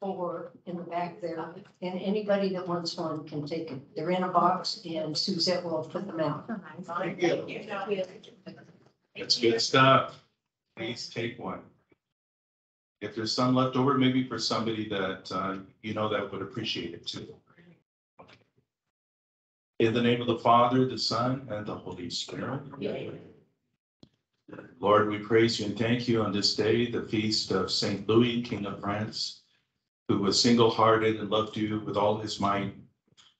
four in the back there, and anybody that wants one can take it. They're in a box and Suzette will put them out. Thank you. It's good stuff. Please take one. If there's some left over, maybe for somebody that, uh, you know, that would appreciate it too. In the name of the Father, the Son, and the Holy Spirit. Lord, we praise you and thank you on this day, the feast of Saint Louis, King of France, who was single-hearted and loved you with all his might,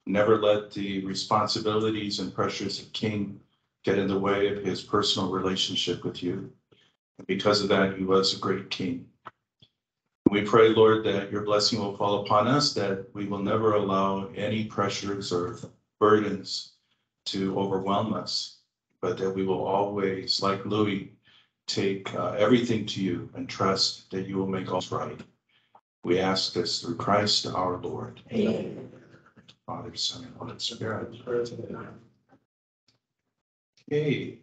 never let the responsibilities and pressures of king get in the way of his personal relationship with you. And because of that, he was a great king. We pray, Lord, that your blessing will fall upon us, that we will never allow any pressures or burdens to overwhelm us, but that we will always, like Louis, take uh, everything to you and trust that you will make us right. We ask this through Christ our Lord. Amen. Father, Son, and Holy Spirit. Okay. Can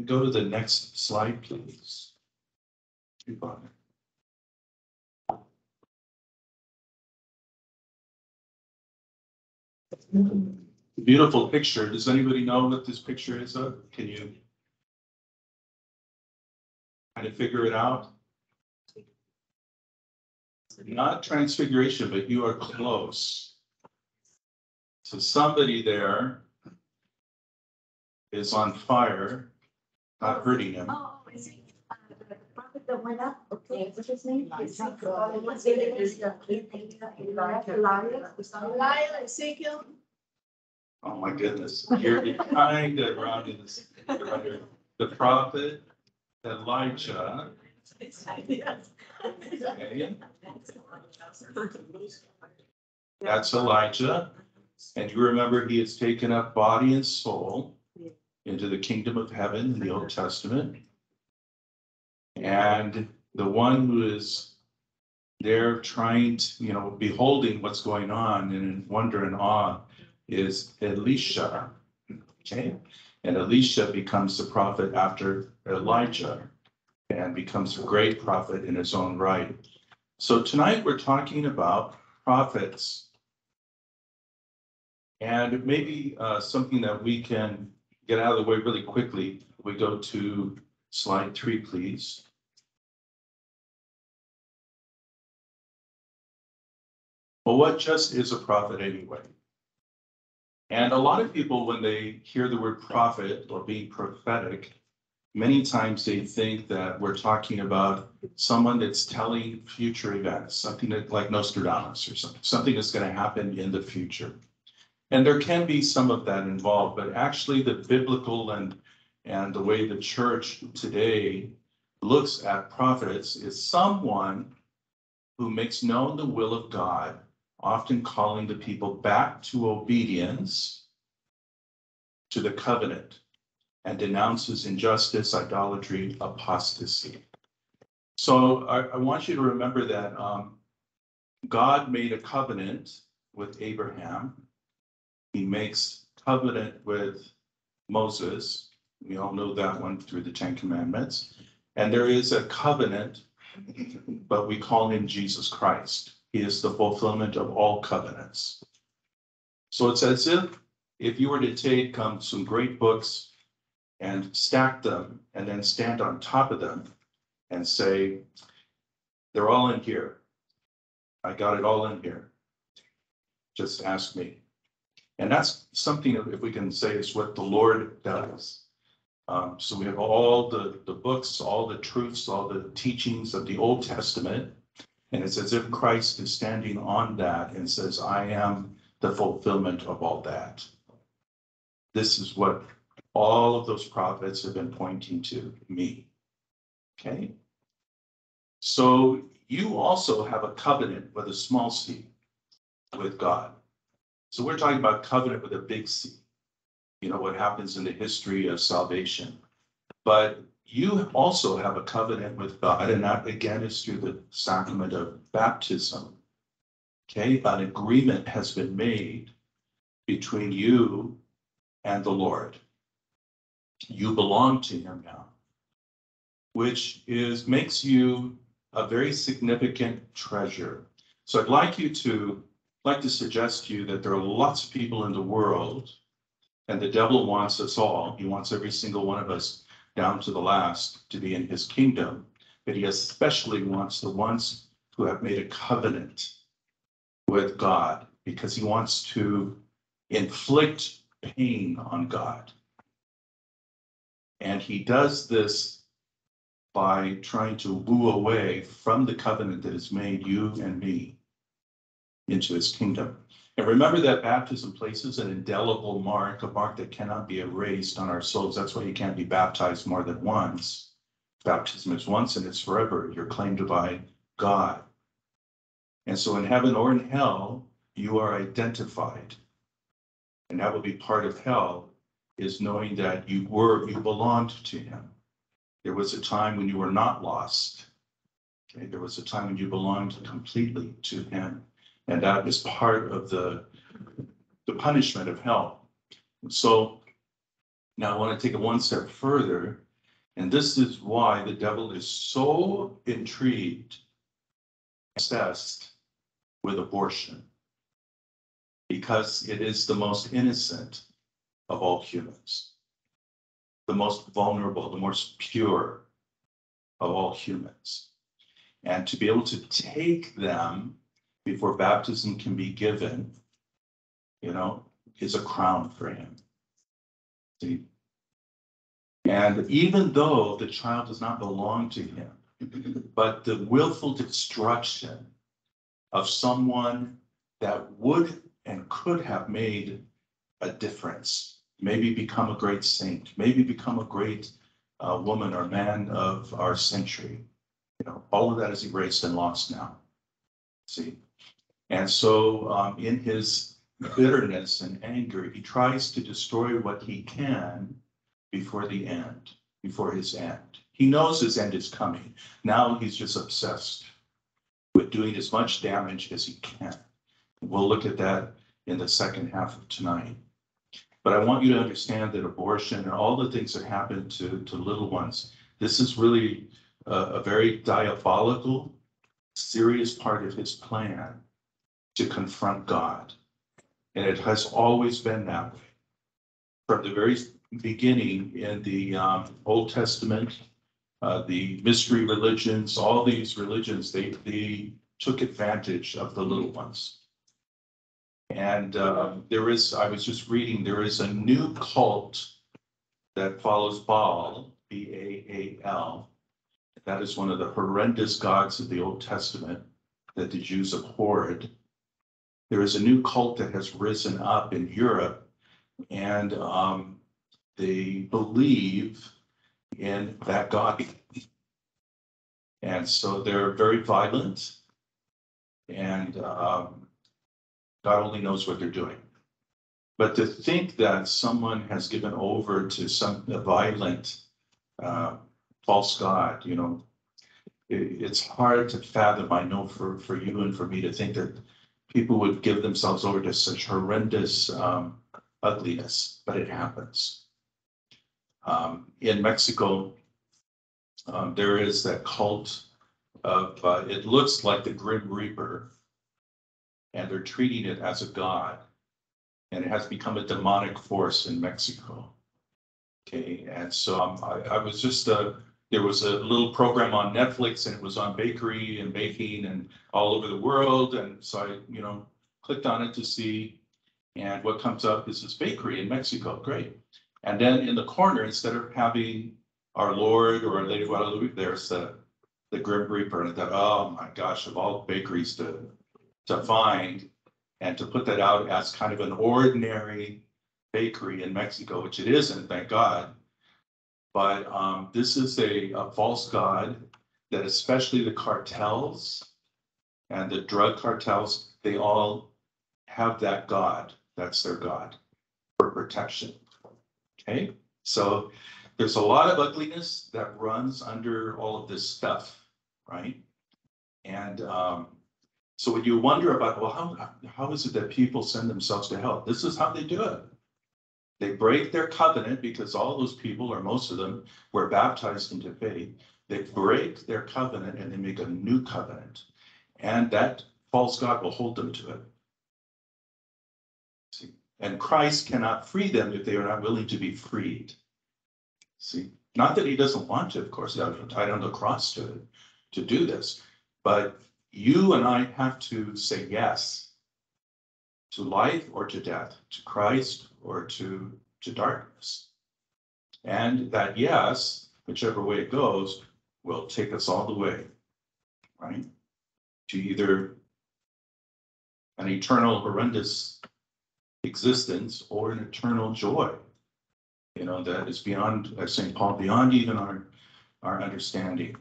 we Go to the next slide, please. Beautiful picture. Does anybody know what this picture is of? Can you kind of figure it out? Not transfiguration, but you are close. So somebody there is on fire, not hurting him. Oh, is it, uh, the prophet that went up, okay, what's his name? Elijah, Ezekiel. Oh, my goodness, you're kind of around in this. The prophet Elijah, okay, that's Elijah. And you remember he has taken up body and soul into the kingdom of heaven in the Old Testament. And the one who is there trying to, you know, beholding what's going on and in wonder and awe is Elisha. Okay, and Elisha becomes the prophet after Elijah and becomes a great prophet in his own right. So tonight we're talking about prophets. And maybe uh, something that we can get out of the way really quickly. We go to slide three, please. Well, what just is a prophet anyway? And a lot of people, when they hear the word prophet or being prophetic, many times they think that we're talking about someone that's telling future events, something that like Nostradamus or something, something that's going to happen in the future. And there can be some of that involved, but actually the biblical and and the way the church today looks at prophets is someone who makes known the will of God, often calling the people back to obedience to the covenant and denounces injustice, idolatry, apostasy. So I, I want you to remember that um, God made a covenant with Abraham. He makes covenant with Moses. We all know that one through the Ten Commandments. And there is a covenant, but we call him Jesus Christ. He is the fulfillment of all covenants. So it's as if if you were to take um, some great books and stack them and then stand on top of them and say, they're all in here. I got it all in here. Just ask me. And that's something, if we can say, is what the Lord does. Um, so we have all the, the books, all the truths, all the teachings of the Old Testament. And it's as if Christ is standing on that and says, I am the fulfillment of all that. This is what all of those prophets have been pointing to me. Okay? So you also have a covenant with a small c with God. So we're talking about covenant with a big C. You know, what happens in the history of salvation. But you also have a covenant with God, and that again is through the sacrament of baptism. Okay, an agreement has been made between you and the Lord. You belong to him now, which is makes you a very significant treasure. So I'd like you to, like to suggest to you that there are lots of people in the world. And the devil wants us all. He wants every single one of us down to the last to be in his kingdom. But he especially wants the ones who have made a covenant with God because he wants to inflict pain on God. And he does this by trying to woo away from the covenant that has made you and me into his kingdom. And remember that baptism places an indelible mark, a mark that cannot be erased on our souls. That's why you can't be baptized more than once. Baptism is once and it's forever. You're claimed by God. And so in heaven or in hell, you are identified. And that will be part of hell is knowing that you were, you belonged to him. There was a time when you were not lost. Okay, there was a time when you belonged completely to him. And that is part of the, the punishment of hell. So now I want to take it one step further. And this is why the devil is so intrigued, obsessed with abortion. Because it is the most innocent of all humans. The most vulnerable, the most pure of all humans. And to be able to take them before baptism can be given, you know, is a crown for him. See? And even though the child does not belong to him, but the willful destruction of someone that would and could have made a difference, maybe become a great saint, maybe become a great uh, woman or man of our century. You know, all of that is erased and lost now. See? And so um, in his bitterness and anger, he tries to destroy what he can before the end, before his end. He knows his end is coming. Now he's just obsessed with doing as much damage as he can. We'll look at that in the second half of tonight. But I want you to understand that abortion and all the things that happen to, to little ones, this is really a, a very diabolical, serious part of his plan to confront God. And it has always been that way. From the very beginning in the um, Old Testament, uh, the mystery religions, all these religions, they, they took advantage of the little ones. And uh, there is, I was just reading, there is a new cult that follows Baal, B A A L. That is one of the horrendous gods of the Old Testament that the Jews abhorred. There is a new cult that has risen up in Europe, and um, they believe in that God. And so they're very violent, and um, God only knows what they're doing. But to think that someone has given over to some violent uh, false God, you know, it, it's hard to fathom. I know for, for you and for me to think that people would give themselves over to such horrendous um, ugliness, but it happens. Um, in Mexico, um, there is that cult of, uh, it looks like the Grim Reaper, and they're treating it as a god. And it has become a demonic force in Mexico. Okay, and so um, I, I was just, uh, there was a little program on Netflix and it was on bakery and baking and all over the world. And so I, you know, clicked on it to see. And what comes up is this bakery in Mexico. Great. And then in the corner, instead of having our Lord or our Lady of Guadalupe, there's the, the Grim Reaper. And I thought, oh my gosh, of all bakeries to, to find and to put that out as kind of an ordinary bakery in Mexico, which it isn't, thank God. But um, this is a, a false god that especially the cartels and the drug cartels, they all have that god. That's their god for protection. Okay, so there's a lot of ugliness that runs under all of this stuff, right? And um, so when you wonder about, well, how, how is it that people send themselves to hell? This is how they do it. They break their covenant because all those people, or most of them, were baptized into faith. They break their covenant and they make a new covenant. And that false God will hold them to it. See, and Christ cannot free them if they are not willing to be freed. See, not that he doesn't want to, of course, he has tied on the cross to to do this. But you and I have to say yes to life or to death, to Christ or to, to darkness. And that yes, whichever way it goes, will take us all the way, right? To either an eternal horrendous existence or an eternal joy. You know, that is beyond, as St. Paul, beyond even our, our understanding.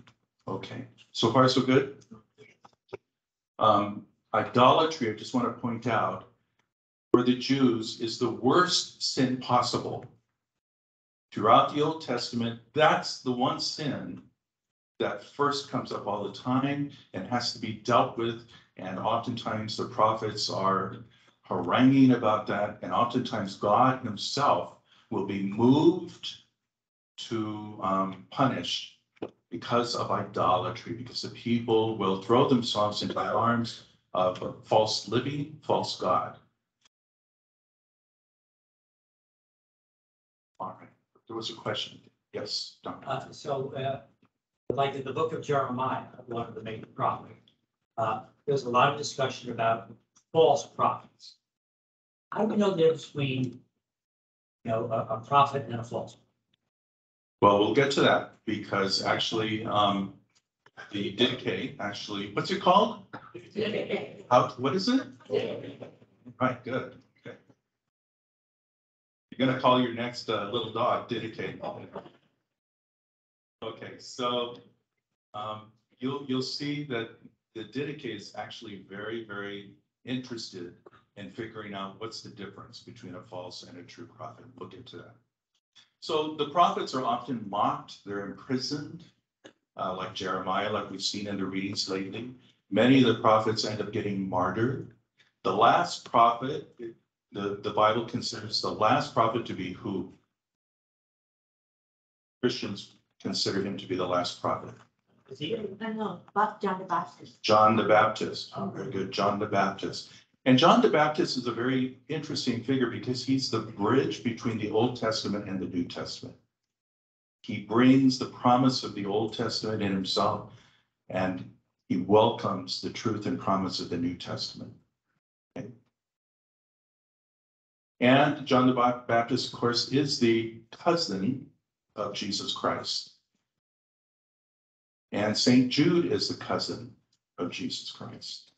Okay, so far so good? Um, idolatry, I just want to point out, for the Jews is the worst sin possible. Throughout the Old Testament, that's the one sin that first comes up all the time and has to be dealt with. And oftentimes the prophets are haranguing about that. And oftentimes God himself will be moved to um, punish because of idolatry, because the people will throw themselves into the arms of a false living, false God. All right, there was a question. Yes, Doctor. Uh, so, uh, like in the book of Jeremiah, one of the main prophets, uh, there's a lot of discussion about false prophets. How do we know the difference between, you know, a, a prophet and a false? Well, we'll get to that because actually, um, the Didache, actually, what's it called? How, what is it? Right, good. You're gonna call your next, uh, little dog Didache. Okay, so, um, you'll, you'll see that the Didache is actually very, very interested in figuring out what's the difference between a false and a true prophet. We'll get to that. So the prophets are often mocked, they're imprisoned, uh, like Jeremiah, like we've seen in the readings lately. Many of the prophets end up getting martyred. The last prophet, the, the Bible considers the last prophet to be who? Christians consider him to be the last prophet. Is he, I know, John the Baptist. John the Baptist, Oh, very good, John the Baptist. And John the Baptist is a very interesting figure because he's the bridge between the Old Testament and the New Testament. He brings the promise of the Old Testament in himself and he welcomes the truth and promise of the New Testament. Okay. And John the Baptist, of course, is the cousin of Jesus Christ. And St. Jude is the cousin of Jesus Christ.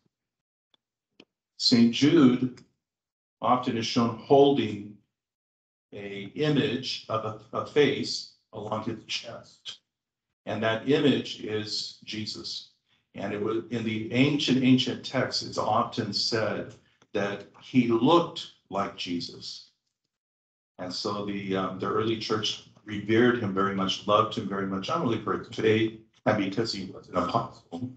St. Jude often is shown holding a image of a, a face along his chest. And that image is Jesus. And it was in the ancient, ancient texts, it's often said that he looked like Jesus. And so the, um, the early church revered him very much, loved him very much, not only for today, and because he was an apostle,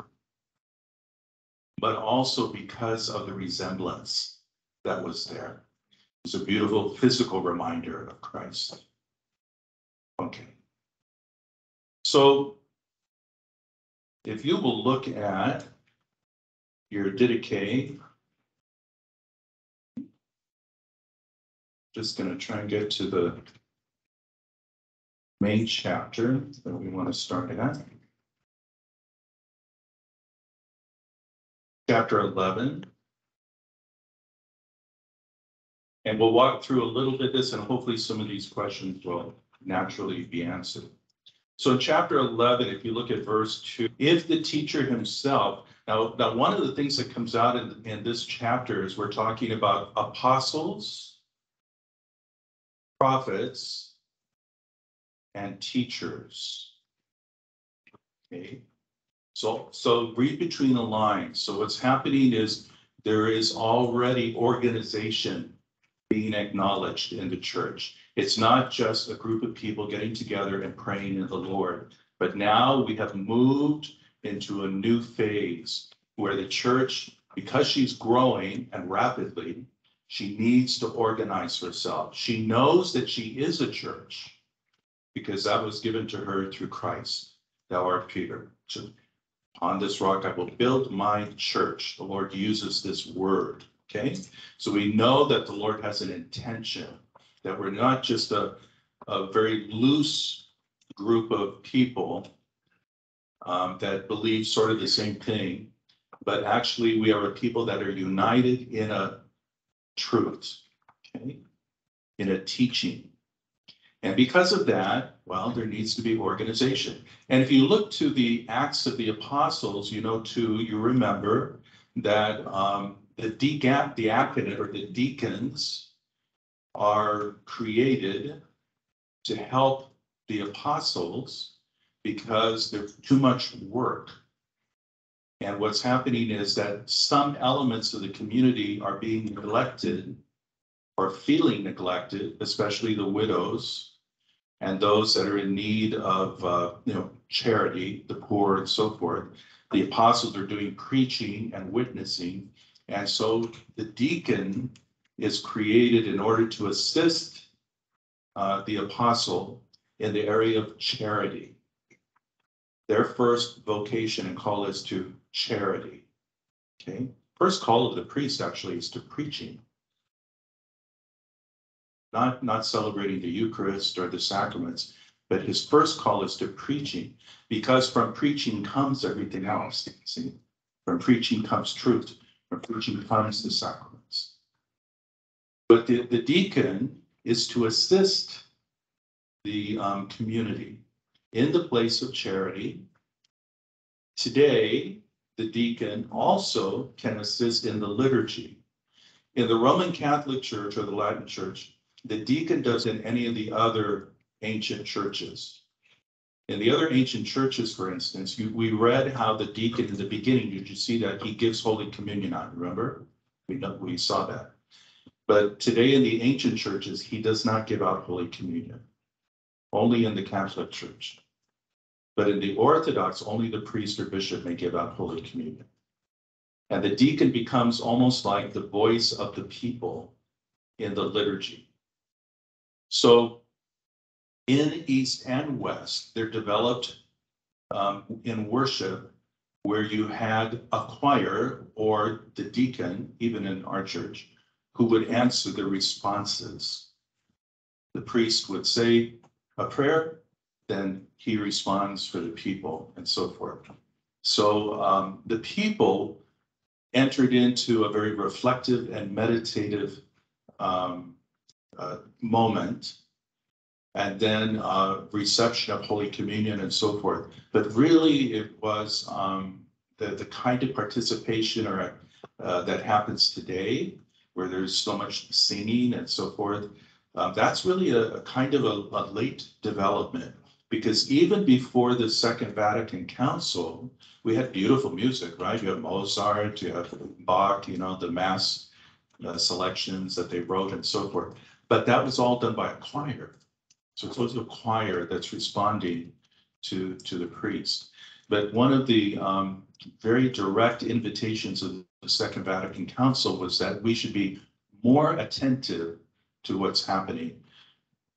but also because of the resemblance that was there. It's a beautiful physical reminder of Christ. Okay. So if you will look at your Didache, just going to try and get to the main chapter that we want to start at. Chapter eleven. And we'll walk through a little bit this and hopefully some of these questions will naturally be answered. So in chapter eleven, if you look at verse two, if the teacher himself, now, now one of the things that comes out in, in this chapter is we're talking about apostles, prophets, and teachers. Okay, so, so read between the lines. So what's happening is there is already organization being acknowledged in the church. It's not just a group of people getting together and praying in the Lord, but now we have moved into a new phase where the church, because she's growing and rapidly, She needs to organize herself. She knows that she is a church because that was given to her through Christ. Thou art Peter. On this rock, I will build my church. The Lord uses this word, okay? So we know that the Lord has an intention, that we're not just a, a very loose group of people um, that believe sort of the same thing, but actually we are a people that are united in a truth, okay? In a teaching. And because of that, well, there needs to be organization. And if you look to the Acts of the Apostles, you know, too, you remember that um, the deacon, diaconate or the deacons are created to help the apostles because there's too much work. And what's happening is that some elements of the community are being neglected or feeling neglected, especially the widows and those that are in need of, uh, you know, charity, the poor and so forth. The apostles are doing preaching and witnessing. And so the deacon is created in order to assist uh, the apostle in the area of charity. Their first vocation and call is to charity. Okay, first call of the priest actually is to preaching. Not, not celebrating the Eucharist or the sacraments, but his first call is to preaching, because from preaching comes everything else. See, from preaching comes truth, from preaching comes the sacraments. But the, the deacon is to assist the um, community in the place of charity. Today, the deacon also can assist in the liturgy. In the Roman Catholic Church or the Latin Church, the deacon does in any of the other ancient churches. In the other ancient churches, for instance, you, we read how the deacon in the beginning, did you see that he gives Holy Communion out, remember? We know, we saw that. But today in the ancient churches, he does not give out Holy Communion. Only in the Catholic Church. But in the Orthodox, only the priest or bishop may give out Holy Communion. And the deacon becomes almost like the voice of the people in the liturgy. So in East and West, they're developed um, in worship where you had a choir or the deacon, even in our church, who would answer the responses. The priest would say a prayer, then he responds for the people and so forth. So um, the people entered into a very reflective and meditative um, uh, moment and then uh, reception of Holy Communion and so forth. But really, it was um, the, the kind of participation or uh, that happens today, where there's so much singing and so forth. Uh, that's really a, a kind of a, a late development because even before the Second Vatican Council, we had beautiful music, right? You have Mozart, you have Bach, you know, the mass uh, selections that they wrote and so forth. But that was all done by a choir. So it's always a choir that's responding to, to the priest. But one of the um, very direct invitations of the Second Vatican Council was that we should be more attentive to what's happening.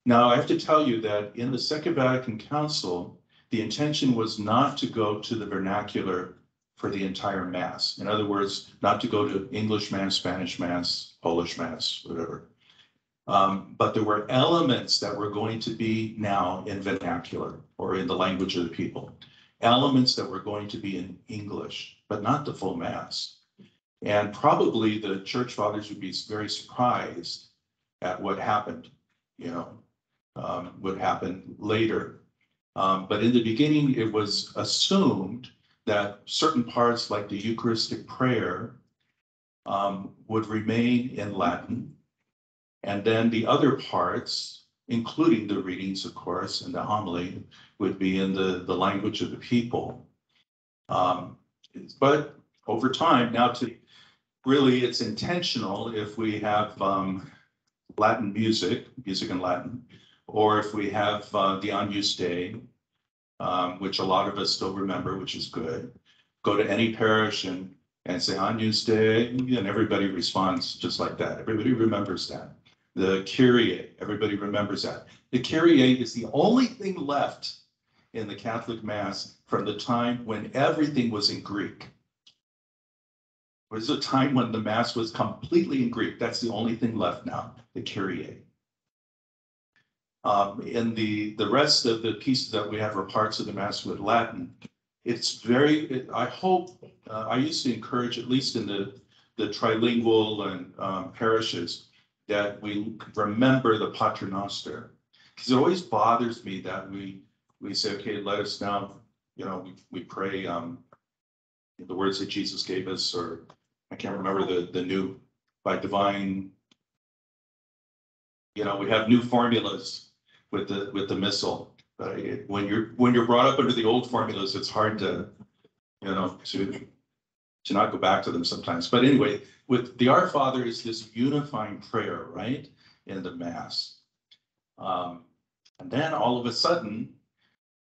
Now, I have to tell you that in the Second Vatican Council, the intention was not to go to the vernacular for the entire Mass. In other words, not to go to English Mass, Spanish Mass, Polish Mass, whatever. Um, but there were elements that were going to be now in vernacular or in the language of the people. Elements that were going to be in English, but not the full Mass. And probably the church fathers would be very surprised at what happened, you know, um, would happen later. Um, but in the beginning, it was assumed that certain parts like the Eucharistic prayer um, would remain in Latin. And then the other parts, including the readings, of course, and the homily, would be in the, the language of the people. Um, but over time, now to really, it's intentional if we have um, Latin music, music in Latin, or if we have uh, the Agnus Dei, um, which a lot of us still remember, which is good. Go to any parish and and say Agnus Dei, and everybody responds just like that. Everybody remembers that. The Kyrie, everybody remembers that. The Kyrie is the only thing left in the Catholic Mass from the time when everything was in Greek. It was a time when the Mass was completely in Greek. That's the only thing left now, the Kyrie. Um, in the, the rest of the pieces that we have are parts of the Mass with Latin. It's very, I hope, uh, I used to encourage, at least in the, the trilingual and, um, parishes, that we remember the Paternoster. Because it always bothers me that we, we say, okay, let us now, you know, we, we pray, um, the words that Jesus gave us, or I can't remember the, the new, by divine. You know, we have new formulas with the, with the missal, but when you're, when you're brought up under the old formulas, it's hard to, you know, to, to not go back to them sometimes. But anyway, with the Our Father is this unifying prayer, right, in the mass. Um, and then all of a sudden,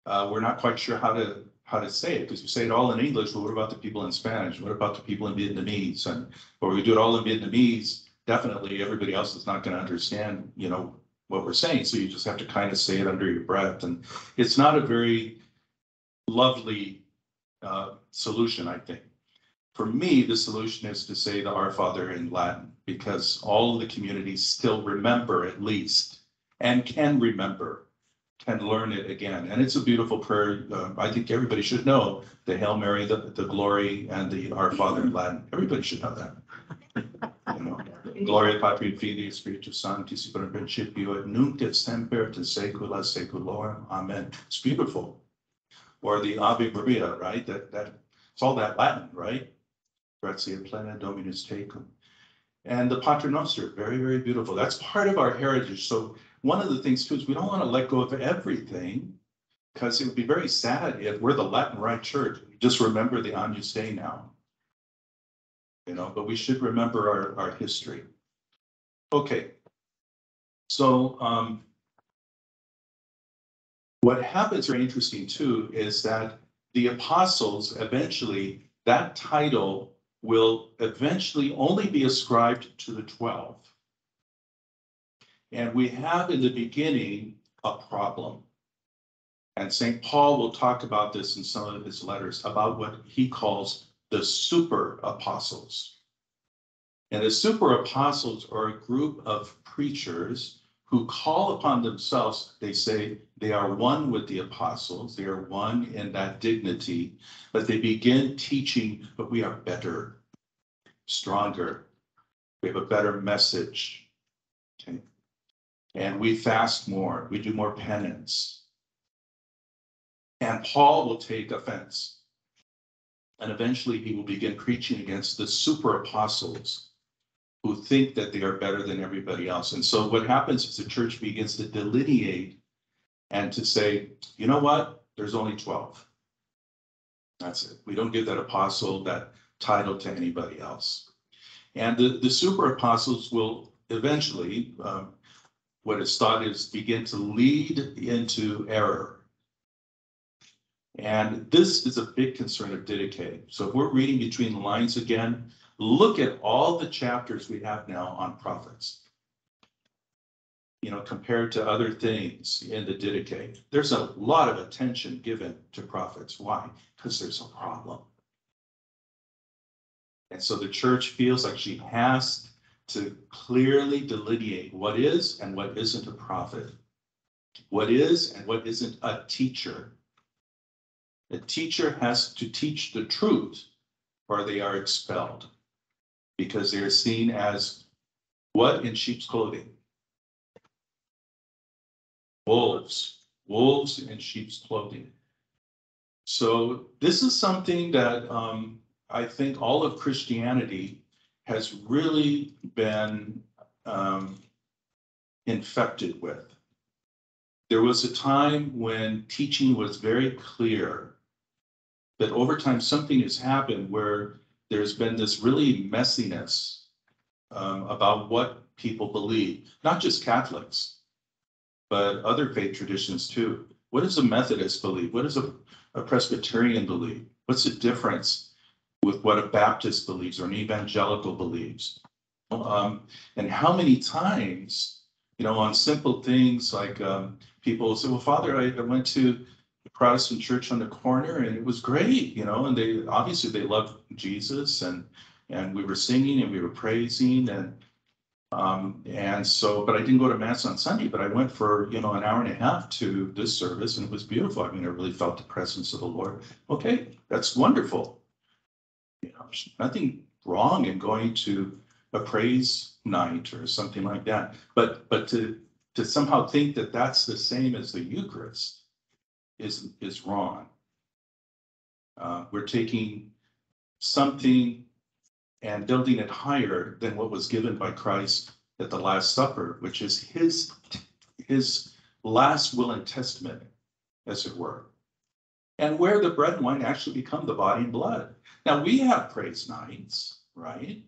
uh, we're not quite sure how to, how to say it, because we say it all in English, but what about the people in Spanish? What about the people in Vietnamese? And, or we do it all in Vietnamese, definitely everybody else is not gonna understand, you know, what we're saying, so you just have to kind of say it under your breath, and it's not a very lovely uh, solution, I think. For me, the solution is to say the Our Father in Latin, because all of the communities still remember at least, and can remember, can learn it again. And it's a beautiful prayer. Uh, I think everybody should know the Hail Mary, the, the glory, and the Our Father in Latin. Everybody should know that. You know, Gloria Patri Filii Spiritus Sancti super in principio et nunc et semper in saecula saeculorum. Amen. It's beautiful. Or the Ave Maria, right? That, that, it's all that Latin, right? Gratia plena Dominus tecum. And the Pater Noster, very, very beautiful. That's part of our heritage. So one of the things too is we don't want to let go of everything. Because it would be very sad if we're the Latin Rite Church, just remember the Agnus Dei now. You know, but we should remember our, our history. Okay. So, um. What happens very interesting too is that the apostles eventually, that title will eventually only be ascribed to the twelve. And we have in the beginning a problem. And St. Paul will talk about this in some of his letters about what he calls the super apostles. And the super apostles are a group of preachers who call upon themselves, they say they are one with the apostles, they are one in that dignity, but they begin teaching, but we are better, stronger, we have a better message. Okay. And we fast more, we do more penance. And Paul will take offense. And eventually he will begin preaching against the super apostles who think that they are better than everybody else. And so what happens is the church begins to delineate and to say, you know what? There's only 12. That's it. We don't give that apostle that title to anybody else. And the, the super apostles will eventually, um, what is thought is begin to lead into error. And this is a big concern of Didache. So if we're reading between the lines again, look at all the chapters we have now on prophets. You know, compared to other things in the Didache, there's a lot of attention given to prophets. Why? Because there's a problem. And so the church feels like she has to clearly delineate what is and what isn't a prophet, what is and what isn't a teacher. A teacher has to teach the truth or they are expelled because they are seen as what in sheep's clothing? Wolves, wolves in sheep's clothing. So this is something that um, I think all of Christianity has really been um, infected with. There was a time when teaching was very clear that over time something has happened where there's been this really messiness um, about what people believe, not just Catholics, but other faith traditions too. What does a Methodist believe? What does a, a Presbyterian believe? What's the difference? with what a Baptist believes or an evangelical believes. Um, and how many times, you know, on simple things like, um, people say, well, Father, I, I went to Protestant church on the corner and it was great, you know, and they, obviously they loved Jesus and, and we were singing and we were praising and, um, and so, but I didn't go to mass on Sunday, but I went for, you know, an hour and a half to this service and it was beautiful. I mean, I really felt the presence of the Lord. Okay, that's wonderful. You know, nothing wrong in going to a praise night or something like that. But, but to, to somehow think that that's the same as the Eucharist is, is wrong. Uh, we're taking something and building it higher than what was given by Christ at the Last Supper, which is his, his last will and testament, as it were. And where the bread and wine actually become the body and blood. Now, we have praise nights, right?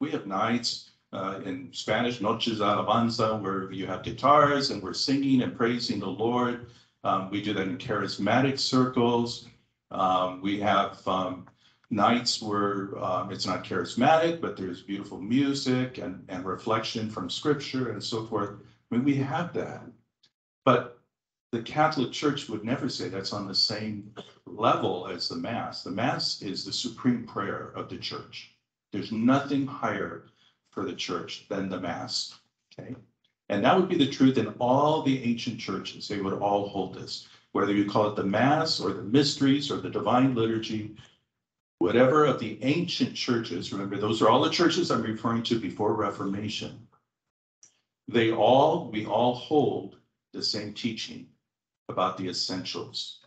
We have nights uh, in Spanish, Noches Alabanza, where you have guitars and we're singing and praising the Lord. Um, we do that in charismatic circles. Um, we have um, nights where um, it's not charismatic, but there's beautiful music and, and reflection from scripture and so forth. I mean, we have that. But the Catholic Church would never say that's on the same level as the Mass. The Mass is the supreme prayer of the church. There's nothing higher for the church than the Mass. Okay. And that would be the truth in all the ancient churches. They would all hold this, whether you call it the Mass or the mysteries or the divine liturgy, whatever of the ancient churches, remember, those are all the churches I'm referring to before Reformation. They all, we all hold the same teaching about the essentials.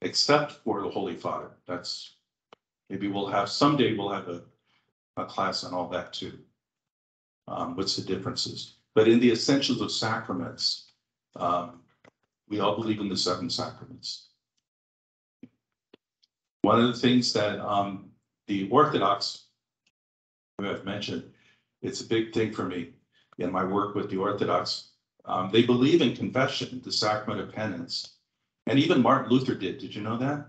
Except for the Holy Father. That's, maybe we'll have, someday we'll have a, a class on all that too. Um, what's the differences? But in the essentials of sacraments, um, we all believe in the seven sacraments. One of the things that um, the Orthodox, who I've mentioned, it's a big thing for me in my work with the Orthodox. Um, they believe in confession, the sacrament of penance. And even Martin Luther did. Did you know that?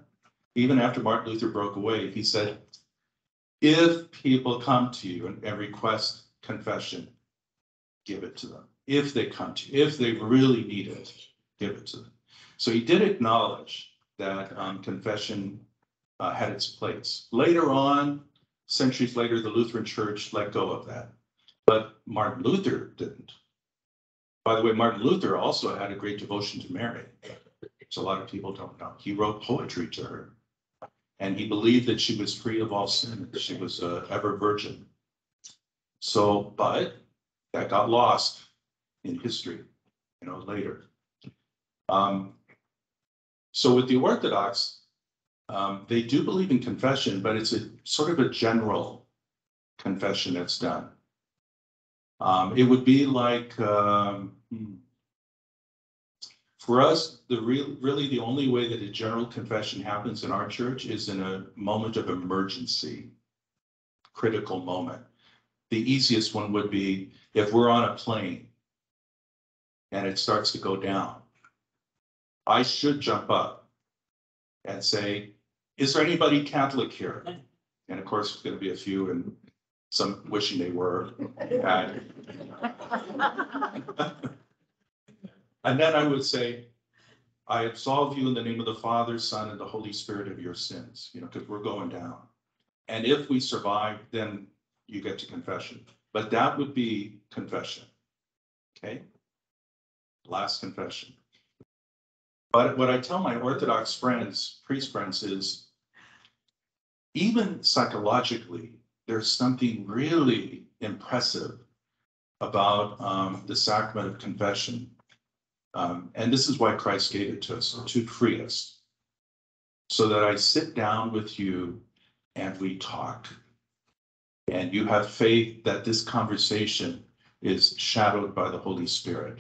Even after Martin Luther broke away, he said, if people come to you and, and request confession, give it to them. If they come to you, if they really need it, give it to them. So he did acknowledge that um, confession uh, had its place. Later on, centuries later, the Lutheran Church let go of that. But Martin Luther didn't. By the way, Martin Luther also had a great devotion to Mary. which a lot of people don't know. He wrote poetry to her. And he believed that she was free of all sin, that she was uh, ever virgin. So, but that got lost in history, you know, later. Um, so with the Orthodox, um, they do believe in confession, but it's a sort of a general confession that's done. Um, it would be like, um, hmm. for us, the real, really the only way that a general confession happens in our church is in a moment of emergency, critical moment. The easiest one would be if we're on a plane and it starts to go down. I should jump up and say, is there anybody Catholic here? And of course, there's going to be a few and some wishing they were. And and then I would say, I absolve you in the name of the Father, Son, and the Holy Spirit of your sins, you know, because we're going down. And if we survive, then you get to confession. But that would be confession. Okay? Last confession. But what I tell my Orthodox friends, priest friends, is even psychologically, there's something really impressive about um, the sacrament of confession. Um, and this is why Christ gave it to us to free us. So that I sit down with you and we talk. And you have faith that this conversation is shadowed by the Holy Spirit.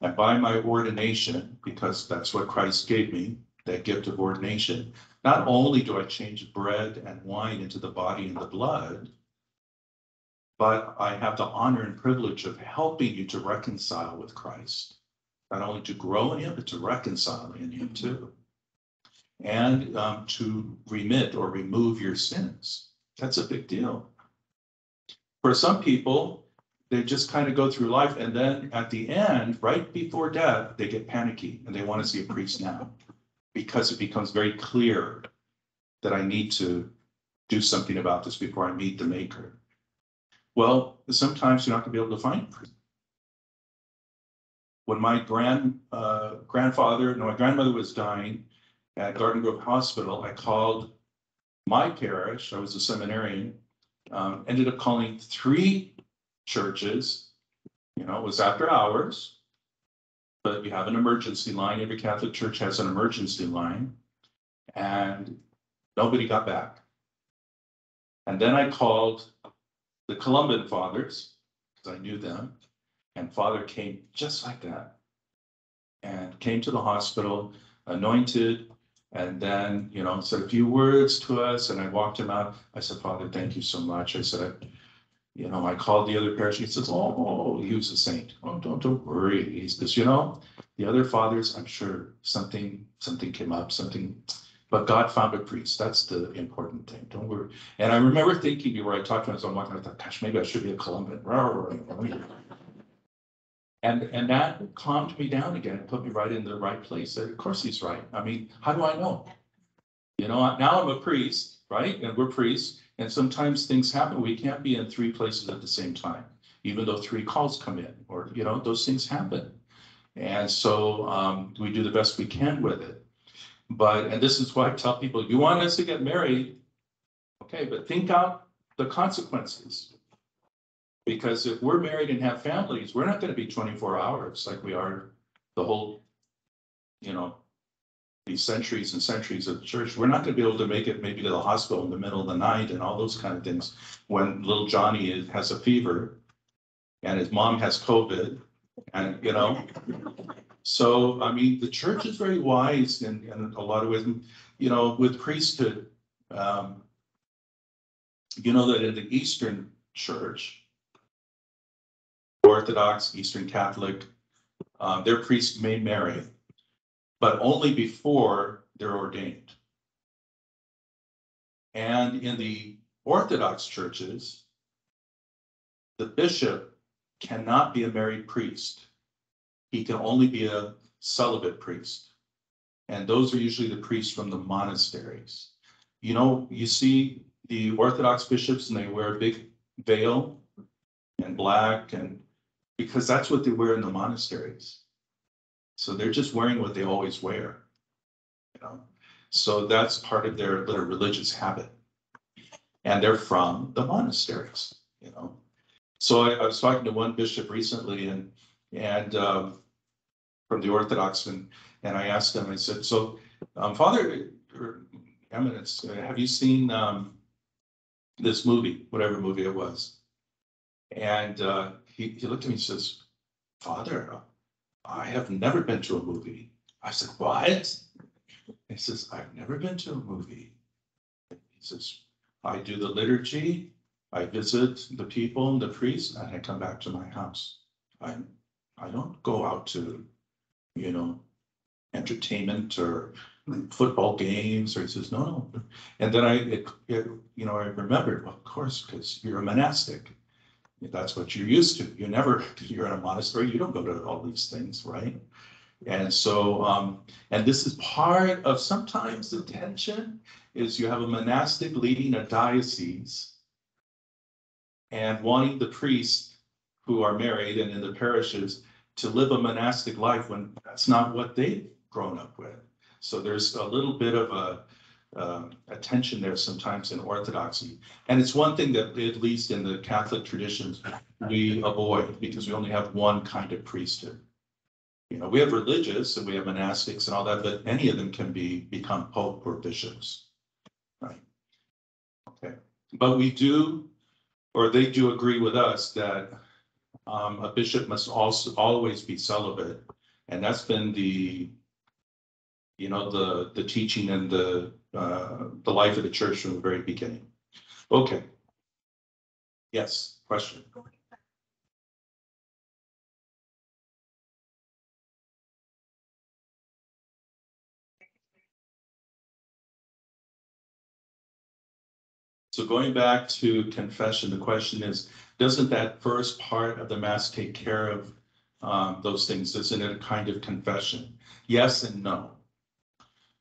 And by my ordination, because that's what Christ gave me, that gift of ordination, not only do I change bread and wine into the body and the blood, but I have the honor and privilege of helping you to reconcile with Christ. Not only to grow in him, but to reconcile in him too. and um, to remit or remove your sins. That's a big deal. For some people, they just kind of go through life and then at the end, right before death, they get panicky and they want to see a priest now. Because it becomes very clear that I need to do something about this before I meet the maker. Well, sometimes you're not gonna be able to find priest. When my grand, uh, grandfather, no, my grandmother was dying at Garden Grove Hospital, I called my parish, I was a seminarian, um, ended up calling three churches. You know, it was after hours. But you have an emergency line, every Catholic church has an emergency line. And nobody got back. And then I called the Columban fathers, because I knew them, and father came just like that. And came to the hospital, anointed, and then, you know, said a few words to us, and I walked him out. I said, Father, thank you so much. I said, you know, I called the other parish. He says, oh, he was a saint. Oh, don't, don't worry. He says, you know, the other fathers, I'm sure something, something came up, something, but God found a priest. That's the important thing. Don't worry. And I remember thinking before I talked to him, as I'm walking, I thought, gosh, maybe I should be a Columban. And, and that calmed me down again, put me right in the right place. Of course, he's right. I mean, how do I know? You know, now I'm a priest, right? And we're priests. And sometimes things happen. We can't be in three places at the same time, even though three calls come in, or, you know, those things happen. And so um, we do the best we can with it. But, and this is why I tell people, you want us to get married, okay, but think out the consequences. Because if we're married and have families, we're not gonna be twenty-four hours like we are the whole, you know, these centuries and centuries of the church, we're not gonna be able to make it maybe to the hospital in the middle of the night and all those kind of things. When little Johnny is, has a fever and his mom has COVID and, you know. So, I mean, the church is very wise in, in a lot of ways, you know, with priesthood. Um, you know that in the Eastern Church, Orthodox, Eastern Catholic, uh, their priests may marry, but only before they're ordained. And in the Orthodox churches, the bishop cannot be a married priest. He can only be a celibate priest. And those are usually the priests from the monasteries. You know, you see the Orthodox bishops and they wear a big veil and black and because that's what they wear in the monasteries. So they're just wearing what they always wear. You know, so that's part of their, their religious habit. And they're from the monasteries, you know. So I, I was talking to one bishop recently and, and, um, from the Orthodox and, and I asked him, I said, so, um, Father, or Eminence, uh, have you seen, um, this movie, whatever movie it was? And, uh, he, he looked at me and says, Father, I have never been to a movie. I said, what? He says, I've never been to a movie. He says, I do the liturgy, I visit the people and the priests, and I come back to my house. I, I don't go out to, you know, entertainment or football games, or he says, no, no. And then I, it, it, you know, I remembered, well, of course, because you're a monastic. That's what you're used to. You never, you're in a monastery, you don't go to all these things, right? And so, um, and this is part of sometimes the tension is you have a monastic leading a diocese and wanting the priests who are married and in the parishes to live a monastic life when that's not what they've grown up with. So there's a little bit of a, um, there sometimes in orthodoxy. And it's one thing that, at least in the Catholic traditions, we avoid because we only have one kind of priesthood. You know, we have religious and we have monastics and all that, but any of them can be become pope or bishops. Right? Okay, but we do, or they do agree with us that um, a bishop must also always be celibate. And that's been the, you know, the, the teaching and the, uh, the life of the church from the very beginning. Okay. Yes, question. So going back to confession, the question is, doesn't that first part of the mass take care of um, those things? Isn't it a kind of confession? Yes and no.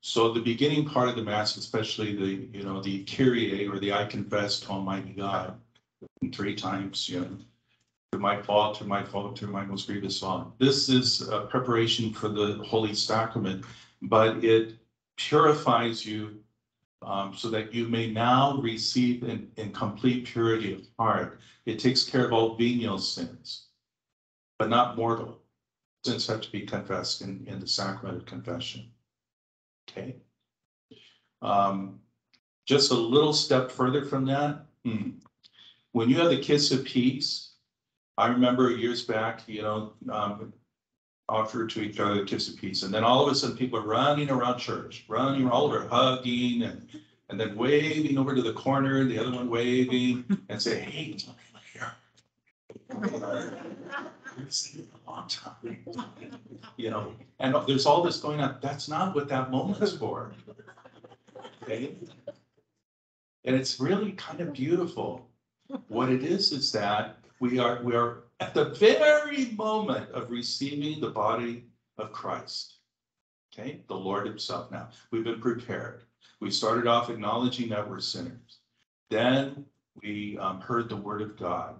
So the beginning part of the mass, especially the, you know, the Kyrie or the I confess to Almighty God three times, you know, to my fault, to my fault, to my most grievous fault. This is a preparation for the Holy Sacrament, but it purifies you um, so that you may now receive in, in complete purity of heart. It takes care of all venial sins, but not mortal. Sins have to be confessed in, in the sacrament of confession. Okay. Um, just a little step further from that. hmm, When you have the kiss of peace, I remember years back, you know, um, offer to each other the kiss of peace. And then all of a sudden, people are running around church, running all over, hugging and, and then waving over to the corner, the other one waving and say, hey, it's over here. It's been a long time. You know, and there's all this going on. That's not what that moment's for. Okay? And it's really kind of beautiful. What it is, is that we are, we are at the very moment of receiving the body of Christ. Okay, the Lord himself now. We've been prepared. We started off acknowledging that we're sinners. Then we um, heard the word of God.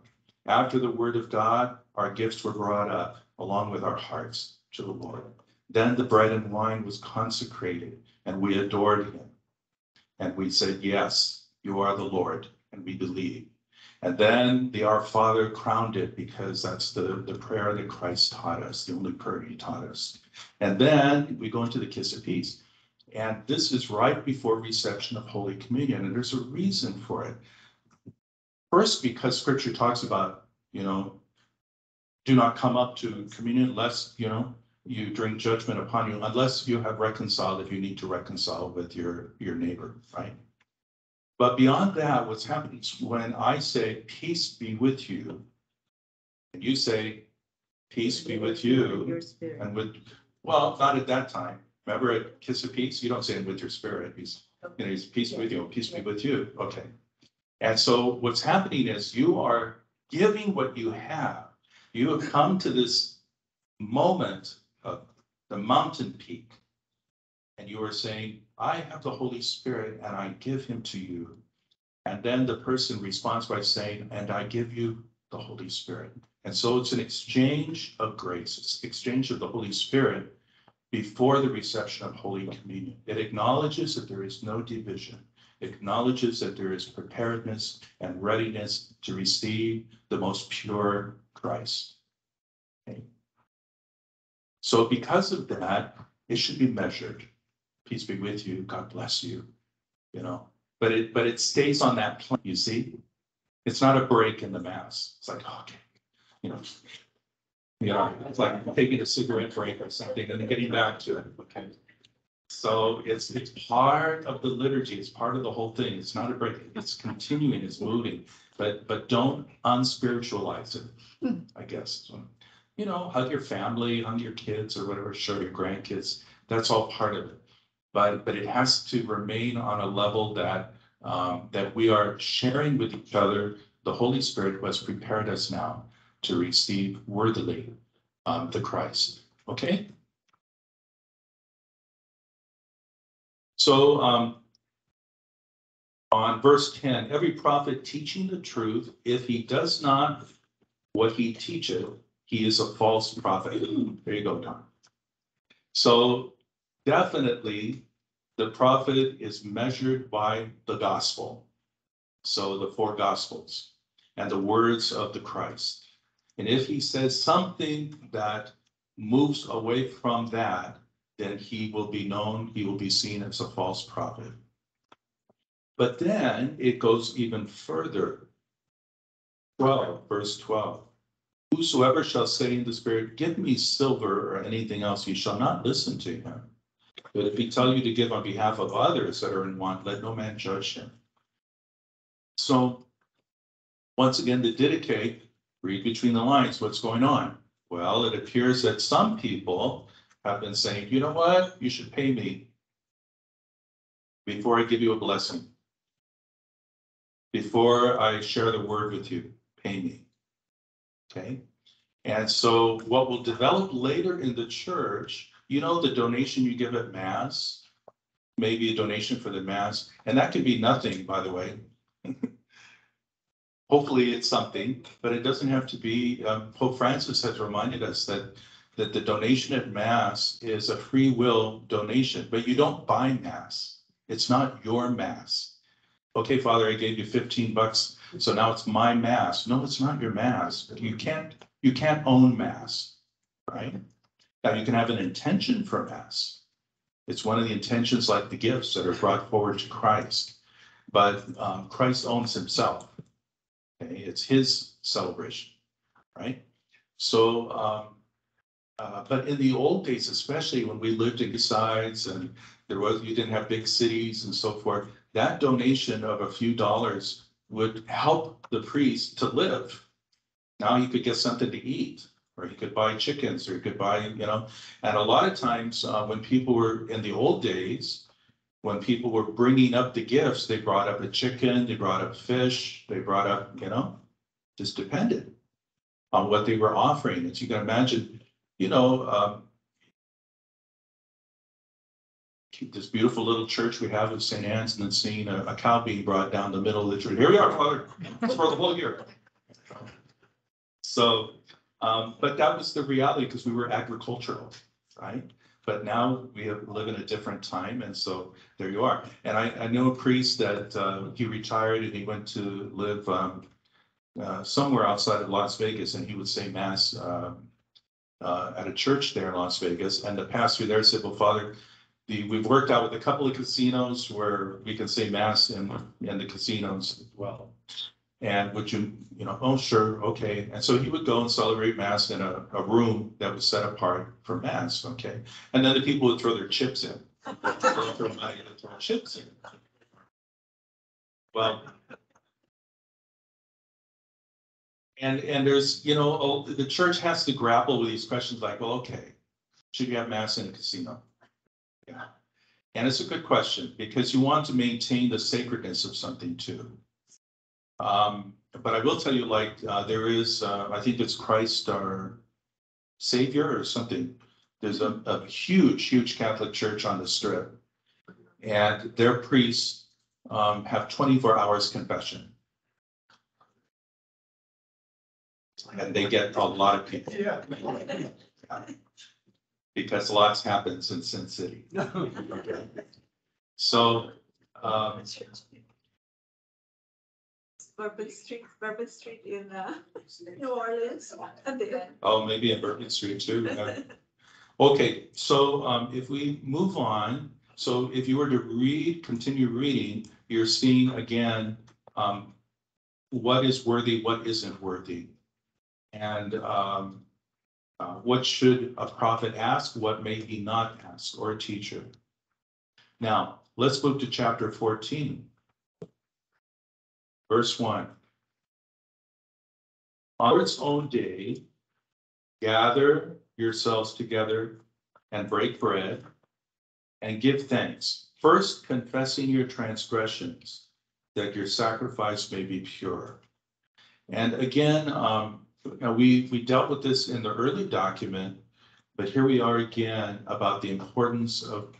After the word of God, our gifts were brought up along with our hearts to the Lord. Then the bread and wine was consecrated and we adored him. And we said, Yes, you are the Lord, and we believe. And then the Our Father crowned it because that's the, the prayer that Christ taught us, the only prayer he taught us. And then we go into the kiss of peace. And this is right before reception of Holy Communion, and there's a reason for it. First, because scripture talks about, you know, do not come up to communion lest, you know, you bring judgment upon you unless you have reconciled, if you need to reconcile with your, your neighbor, right? But beyond that, what's happening is when I say, peace be with you, and you say, peace be with you, and with, well, not at that time. Remember at Kiss of Peace, you don't say it with your spirit, he's, you know, he's peace be with you, peace be with you, okay. And so what's happening is you are giving what you have. You have come to this moment of the mountain peak. And you are saying, I have the Holy Spirit and I give him to you. And then the person responds by saying, and I give you the Holy Spirit. And so it's an exchange of grace, it's exchange of the Holy Spirit before the reception of Holy Communion. It acknowledges that there is no division, acknowledges that there is preparedness and readiness to receive the most pure Christ. Okay. So because of that, it should be measured. Peace be with you, God bless you, you know, but it, but it stays on that plane, you see? It's not a break in the mass. It's like, okay, you know. You know, it's like taking a cigarette break or something and then getting back to it, okay? So it's, it's part of the liturgy, it's part of the whole thing. It's not a break, it's continuing, it's moving, but, but don't unspiritualize it, I guess. So, You know, hug your family, hug your kids or whatever, show your grandkids, that's all part of it. But, but it has to remain on a level that, um, that we are sharing with each other the Holy Spirit has prepared us now to receive worthily um, the Christ. Okay? So um, on verse 10, every prophet teaching the truth, if he does not what he teacheth, he is a false prophet. There you go, Don. So definitely the prophet is measured by the gospel. So the four gospels and the words of the Christ. And if he says something that moves away from that, then he will be known, he will be seen as a false prophet. But then it goes even further. 12, verse 12. Whosoever shall say in the spirit, give me silver or anything else, you shall not listen to him. But if he tell you to give on behalf of others that are in want, let no man judge him. So, once again, the Didache, read between the lines, what's going on? Well, it appears that some people have been saying, you know what, you should pay me before I give you a blessing. before I share the word with you, pay me. Okay? And so what will develop later in the church, you know, the donation you give at mass, maybe a donation for the mass, and that could be nothing, by the way. Hopefully it's something, but it doesn't have to be, um, Pope Francis has reminded us that, that the donation at mass is a free will donation, but you don't buy mass. It's not your mass. Okay, Father, I gave you fifteen bucks, so now it's my mass. No, it's not your mass. You can't, you can't own mass, right? Now, you can have an intention for mass. It's one of the intentions like the gifts that are brought forward to Christ. But um, Christ owns himself. Okay, it's his celebration, right? So, um, uh, but in the old days, especially when we lived in the sides and there was, you didn't have big cities and so forth, that donation of a few dollars would help the priest to live. Now he could get something to eat, or he could buy chickens, or he could buy, you know, and a lot of times, uh, when people were in the old days, when people were bringing up the gifts, they brought up a chicken, they brought up fish, they brought up, you know, just depended on what they were offering. As you can imagine, you know, um, this beautiful little church we have at St. Anne's and then seeing a, a cow being brought down the middle of the church. Here we are, Father, for the whole year. So, um, but that was the reality because we were agricultural, right? But now we have, live in a different time, and so there you are. And I, I know a priest that, uh, he retired and he went to live, um, uh, somewhere outside of Las Vegas, and he would say mass, um, uh, at a church there in Las Vegas, and the pastor there said, well, Father, the, we've worked out with a couple of casinos where we can say mass in, in the casinos as well. And would you, you know, oh, sure, okay. And so he would go and celebrate mass in a, a room that was set apart for mass, okay? And then the people would throw their chips in. Throw money and throw chips in. Well. And, and there's, you know, the church has to grapple with these questions like, well, okay, should you have mass in a casino? Yeah. And it's a good question because you want to maintain the sacredness of something too. Um, but I will tell you, like, uh, there is, uh, I think it's Christ our Savior or something. There's a, a huge, huge Catholic church on the strip. And their priests, um, have twenty-four hours confession. And they get a lot of people. Yeah. Because lots happens in Sin City. So, um, Bourbon Street, Bourbon Street in uh, New Orleans. And they- oh, maybe in Bourbon Street too. yeah. Okay, so um, if we move on, so if you were to read, continue reading, you're seeing again, um, what is worthy, what isn't worthy. And um, uh, what should a prophet ask, what may he not ask, or a teacher? Now, let's move to chapter fourteen. Verse one. On its own day, gather yourselves together and break bread and give thanks, first confessing your transgressions, that your sacrifice may be pure. And again, um, know, we, we dealt with this in the early document, but here we are again about the importance of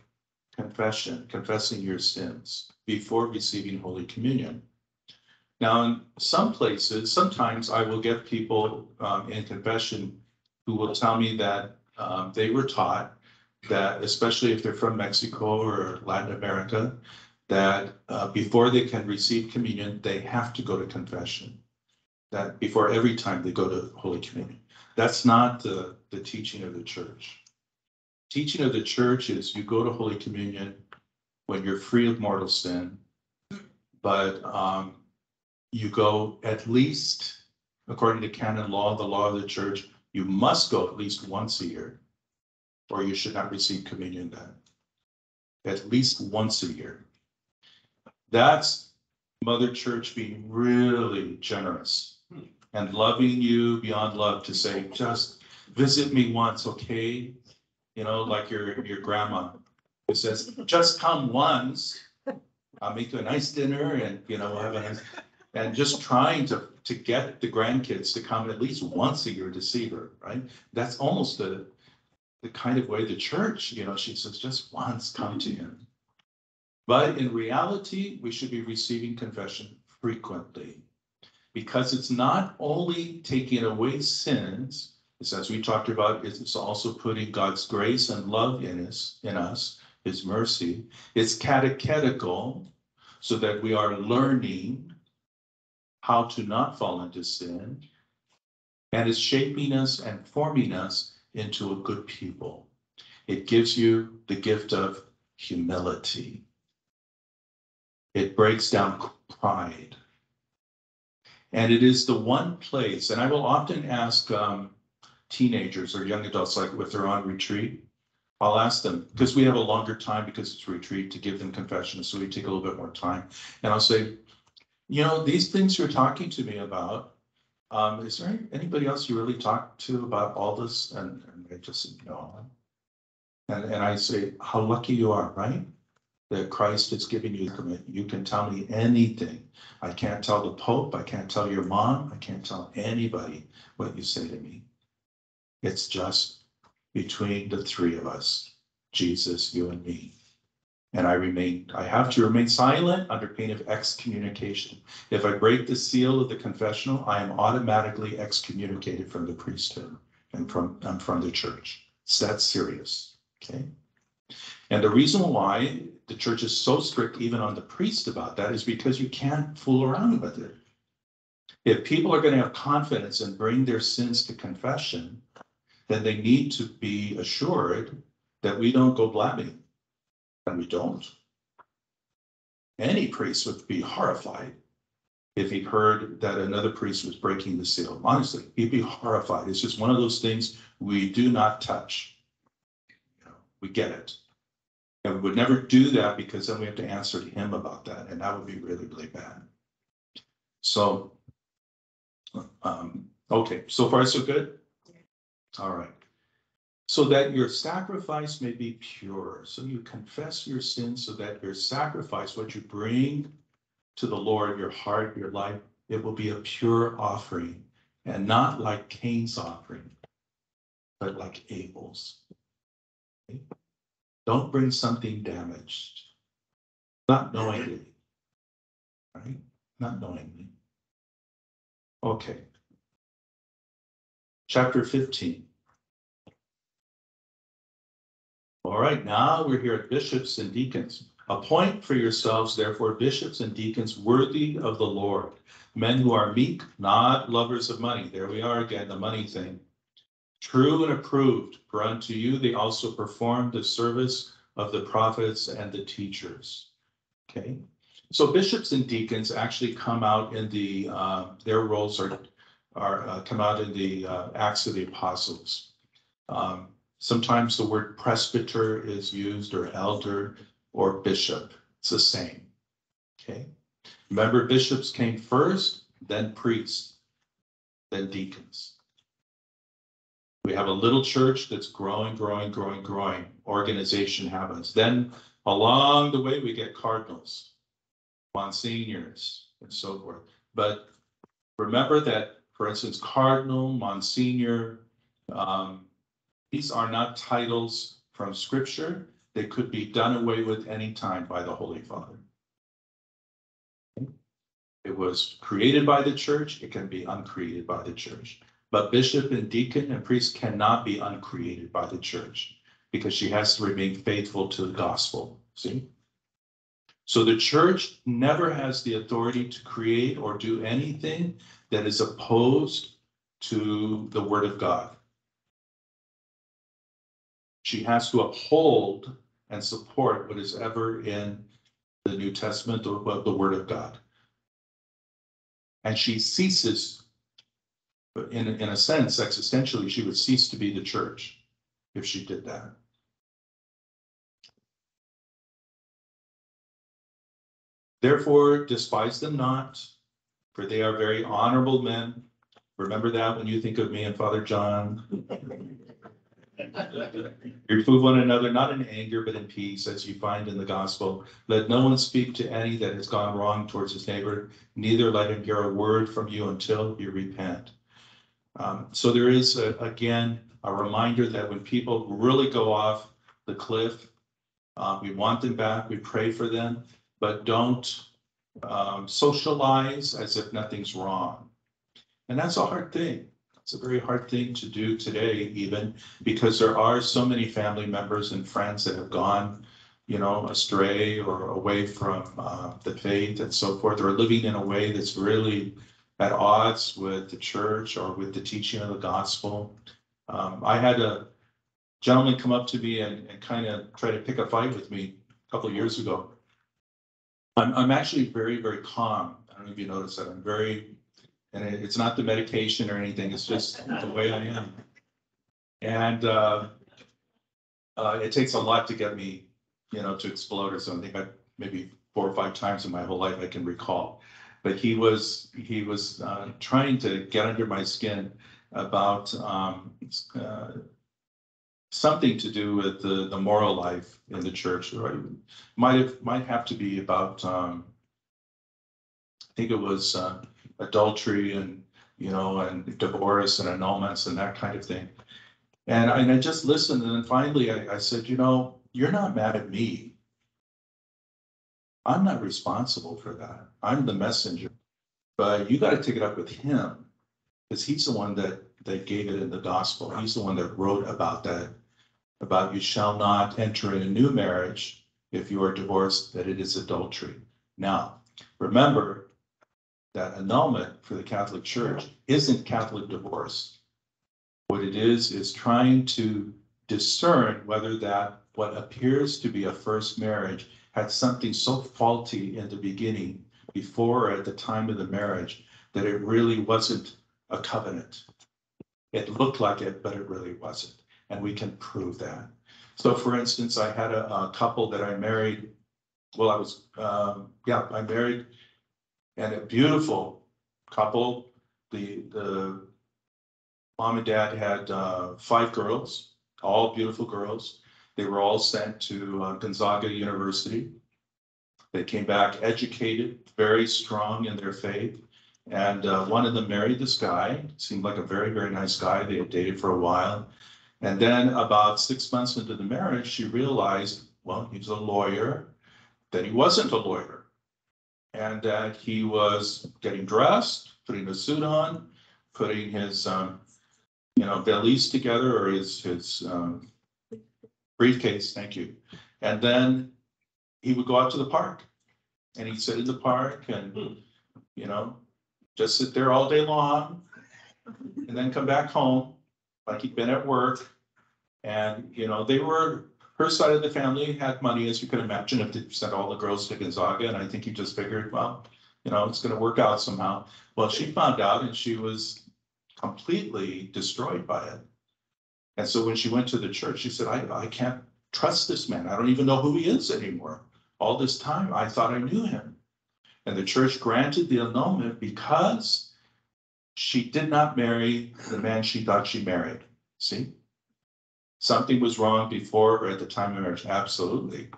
confession, confessing your sins before receiving Holy Communion. Now, in some places, sometimes I will get people um, in confession who will tell me that um, they were taught that, especially if they're from Mexico or Latin America, that uh, before they can receive communion, they have to go to confession. That before every time they go to Holy Communion. That's not the, the teaching of the church. Teaching of the church is you go to Holy Communion when you're free of mortal sin, but um, you go at least, according to canon law, the law of the church, you must go at least once a year. Or you should not receive communion then. At least once a year. That's Mother Church being really generous and loving you beyond love to say, just visit me once, okay? You know, like your, your grandma who says, just come once. I'll make you a nice dinner and, you know, we'll have a nice, And just trying to, to get the grandkids to come at least once a year to see her, right? That's almost the, the kind of way the church, you know, she says, just once come to him. But in reality, we should be receiving confession frequently. Because it's not only taking away sins, it's as we talked about, it's also putting God's grace and love in us, in us, his mercy. It's catechetical, so that we are learning how to not fall into sin. And it's shaping us and forming us into a good people. It gives you the gift of humility. It breaks down pride. And it is the one place, and I will often ask um, teenagers or young adults, like if they're on retreat, I'll ask them, because we have a longer time because it's retreat to give them confession, so we take a little bit more time. And I'll say, you know, these things you're talking to me about, um, is there anybody else you really talk to about all this? And, and they just no. And, and I say, how lucky you are, right? That Christ is giving you. You can tell me anything. I can't tell the Pope, I can't tell your mom, I can't tell anybody what you say to me. It's just between the three of us, Jesus, you and me. And I remain, I have to remain silent under pain of excommunication. If I break the seal of the confessional, I am automatically excommunicated from the priesthood and from, and from the church. It's that serious, okay? And the reason why the church is so strict even on the priest about that is because you can't fool around with it. If people are gonna have confidence and bring their sins to confession, then they need to be assured that we don't go blabbing. And we don't. Any priest would be horrified if he heard that another priest was breaking the seal. Honestly, he'd be horrified. It's just one of those things we do not touch. You know, We get it. And we would never do that because then we have to answer to him about that, and that would be really, really bad. So, um, okay, so far so good? All right. So that your sacrifice may be pure. So you confess your sins so that your sacrifice, what you bring to the Lord, your heart, your life, it will be a pure offering and not like Cain's offering, but like Abel's. Okay? Don't bring something damaged, not knowingly. Right? Not knowingly. Okay. Chapter fifteen. All right, now we're here at bishops and deacons. Appoint for yourselves therefore bishops and deacons worthy of the Lord, men who are meek, not lovers of money. There we are again, the money thing. True and approved, for unto you they also perform the service of the prophets and the teachers. Okay, so bishops and deacons actually come out in the, uh, their roles are, are, uh, come out in the uh, Acts of the Apostles. Um, Sometimes the word presbyter is used or elder or bishop. It's the same. Okay. Remember, bishops came first, then priests, then deacons. We have a little church that's growing, growing, growing, growing. Organization happens. Then along the way, we get cardinals, monsignors, and so forth. But remember that, for instance, cardinal, monsignor, um, these are not titles from scripture. They could be done away with any time by the Holy Father. It was created by the church. It can be uncreated by the church. But bishop and deacon and priest cannot be uncreated by the church because she has to remain faithful to the gospel. See? So the church never has the authority to create or do anything that is opposed to the word of God she has to uphold and support what is ever in the New Testament or the Word of God. And she ceases, but in, in a sense, existentially, she would cease to be the church if she did that. Therefore, despise them not, for they are very honorable men. Remember that when you think of me and Father John. Reprove one another, not in anger, but in peace, as you find in the gospel. Let no one speak to any that has gone wrong towards his neighbor, neither let him hear a word from you until you repent. Um, so there is, a- again, a reminder that when people really go off the cliff, uh, we want them back, we pray for them, but don't um, socialize as if nothing's wrong. And that's a hard thing. It's a very hard thing to do today even, because there are so many family members and friends that have gone, you know, astray or away from uh, the faith and so forth, or living in a way that's really at odds with the church or with the teaching of the gospel. Um, I had a gentleman come up to me and, and kind of try to pick a fight with me a couple of years ago. I'm, I'm actually very, very calm. I don't know if you noticed that. I'm very, and it- it's not the medication or anything, it's just the way I am. And, uh, uh, it takes a lot to get me, you know, to explode or something, but maybe four or five times in my whole life I can recall. But he was, he was, uh, trying to get under my skin about, um, uh, something to do with the, the moral life in the church, or might have, might have to be about, um, I think it was, uh, adultery and, you know, and divorce and annulments and that kind of thing. And I, and I just listened, and then finally I, I said, you know, you're not mad at me. I'm not responsible for that. I'm the messenger. But you gotta take it up with him. Because he's the one that, that gave it in the gospel. He's the one that wrote about that. About you shall not enter in a new marriage if you are divorced, that it is adultery. Now, remember that annulment for the Catholic Church isn't Catholic divorce. What it is, is trying to discern whether that what appears to be a first marriage had something so faulty in the beginning, before or at the time of the marriage, that it really wasn't a covenant. It looked like it, but it really wasn't, and we can prove that. So for instance, I had a, a couple that I married, well, I was, um, yeah, I married and a beautiful couple. The, the mom and dad had, uh, five girls, all beautiful girls. They were all sent to uh, Gonzaga University. They came back educated, very strong in their faith. And, uh, one of them married this guy, seemed like a very, very nice guy. They had dated for a while. And then about six months into the marriage, she realized, well, he was a lawyer, that he wasn't a lawyer and that he was getting dressed, putting a suit on, putting his, um, you know, valise together or his, his, um, briefcase, thank you. And then he would go out to the park and he'd sit in the park and, you know, just sit there all day long and then come back home like he'd been at work. And, you know, they were her side of the family had money, as you could imagine, if they sent all the girls to Gonzaga, and I think he just figured, well, you know, it's gonna work out somehow. Well, she found out and she was completely destroyed by it. And so when she went to the church, she said, I, I can't trust this man. I don't even know who he is anymore. All this time, I thought I knew him. And the church granted the annulment because she did not marry the man she thought she married. See? Something was wrong before or at the time of marriage, absolutely.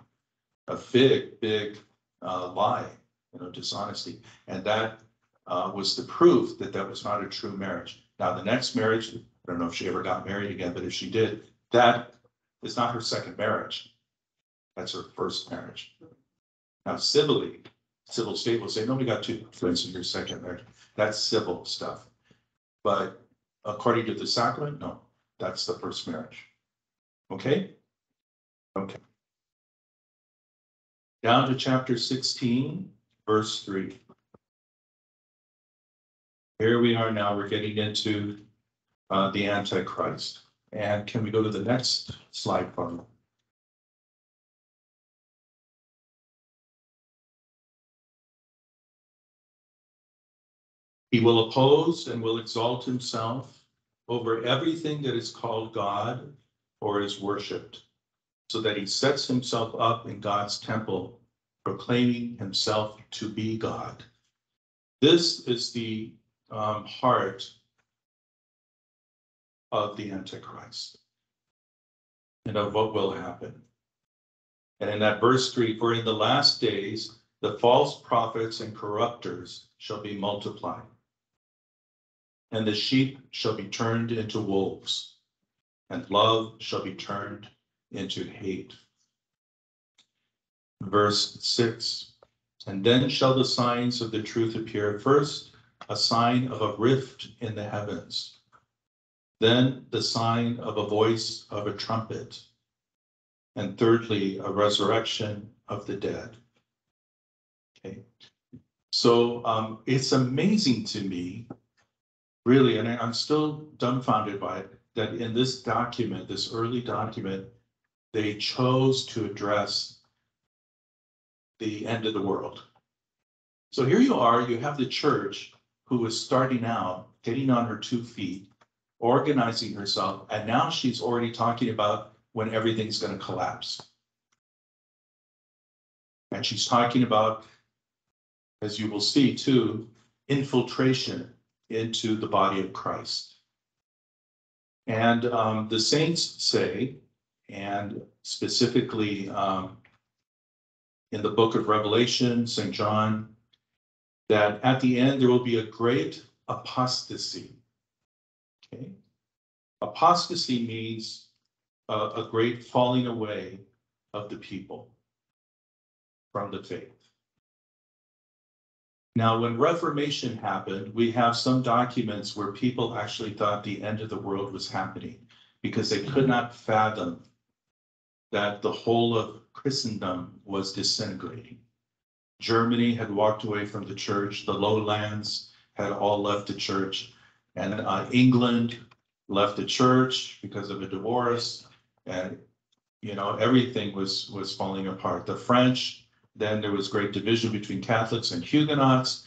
A big, big uh, lie, you know, dishonesty. And that uh, was the proof that that was not a true marriage. Now, the next marriage, I don't know if she ever got married again, but if she did, that is not her second marriage. That's her first marriage. Now, civilly, civil state will say, nobody got two twins in your second marriage. That's civil stuff. But according to the sacrament, no, that's the first marriage. Okay? Okay. Down to chapter sixteen, verse three. Here we are now, we're getting into uh, the Antichrist. And can we go to the next slide, Paul? He will oppose and will exalt himself over everything that is called God or is worshipped, so that he sets himself up in God's temple, proclaiming himself to be God. This is the um, heart of the Antichrist. and of what will happen. And in that verse three, for in the last days, the false prophets and corrupters shall be multiplied. And the sheep shall be turned into wolves, and love shall be turned into hate. Verse six, and then shall the signs of the truth appear. First, a sign of a rift in the heavens. Then the sign of a voice of a trumpet. And thirdly, a resurrection of the dead. Okay, so um, it's amazing to me, really, and I- I'm still dumbfounded by it, that in this document, this early document, they chose to address the end of the world. So here you are, you have the church who is starting out, getting on her two feet, organizing herself, and now she's already talking about when everything's gonna collapse. And she's talking about, as you will see too, infiltration into the body of Christ. And um, the saints say, and specifically um, in the book of Revelation, St. John, that at the end there will be a great apostasy. Okay? Apostasy means a, a great falling away of the people from the faith. Now, when Reformation happened, we have some documents where people actually thought the end of the world was happening because they could not fathom that the whole of Christendom was disintegrating. Germany had walked away from the church, the lowlands had all left the church, and uh, England left the church because of a divorce, and you know everything was was falling apart. The French, then there was great division between Catholics and Huguenots.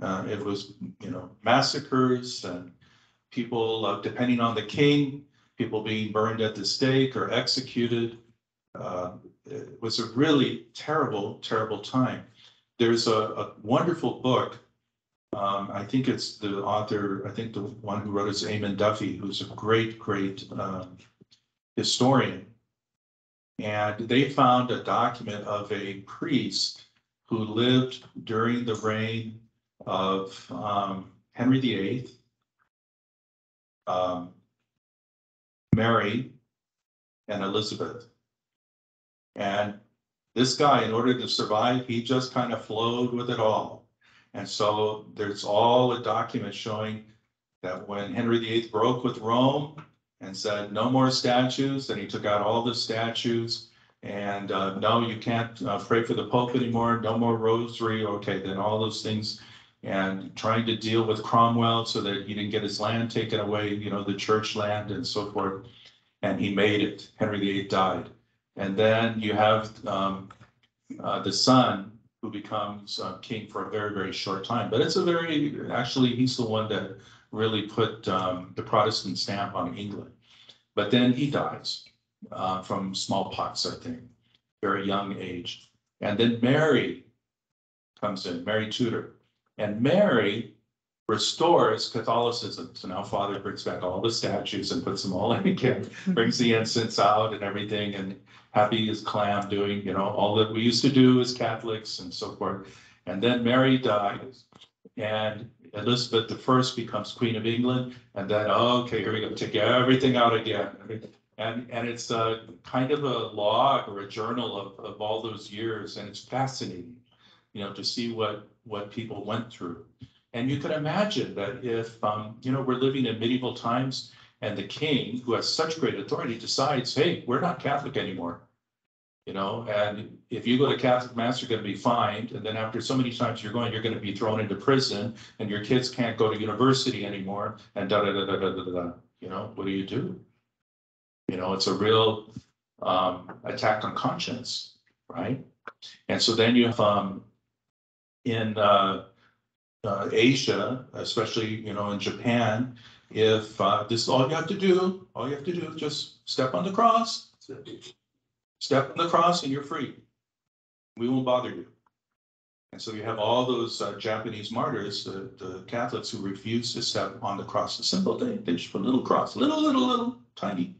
Uh, it was you know massacres and people uh, depending on the king, people being burned at the stake or executed. Uh, it was a really terrible, terrible time. There's a, a wonderful book. Um, I think it's the author, I think the one who wrote it is Eamon Duffy, who's a great, great um, historian. And they found a document of a priest who lived during the reign of um, Henry VIII, um, Mary, and Elizabeth. And this guy, in order to survive, he just kind of flowed with it all. And so there's all a document showing that when Henry VIII broke with Rome and said, no more statues, then he took out all the statues. And uh, no, you can't uh, pray for the Pope anymore, no more rosary, okay, then all those things. And trying to deal with Cromwell so that he didn't get his land taken away, you know, the church land and so forth. And he made it, Henry VIII died. And then you have um, uh, the son who becomes uh, king for a very, very short time. But it's a very, actually, he's the one that really put um, the Protestant stamp on England. But then he dies uh, from smallpox, I think, very young age. And then Mary comes in, Mary Tudor. And Mary restores Catholicism. So now Father brings back all the statues and puts them all in again, brings the incense out and everything, and happy as clam doing, you know, all that we used to do as Catholics and so forth. And then Mary dies, and Elizabeth the First becomes Queen of England, and then, okay, here we go, take everything out again. And, and it's a kind of a log or a journal of, of all those years, and it's fascinating, you know, to see what, what people went through. And you can imagine that if, um, you know, we're living in medieval times and the king, who has such great authority, decides, hey, we're not Catholic anymore. You know, and if you go to Catholic mass, you're gonna be fined, and then after so many times you're going, you're gonna be thrown into prison, and your kids can't go to university anymore, and da da da da da da da. You know, what do you do? You know, it's a real um attack on conscience, right? And so then you have um in uh uh Asia, especially, you know, in Japan, if uh this is all you have to do, all you have to do, is just step on the cross. Step on the cross and you're free. We won't bother you. And so you have all those uh, Japanese martyrs, the, the Catholics who refuse to step on the cross. A simple thing, they just put a little cross, little, little, little, tiny.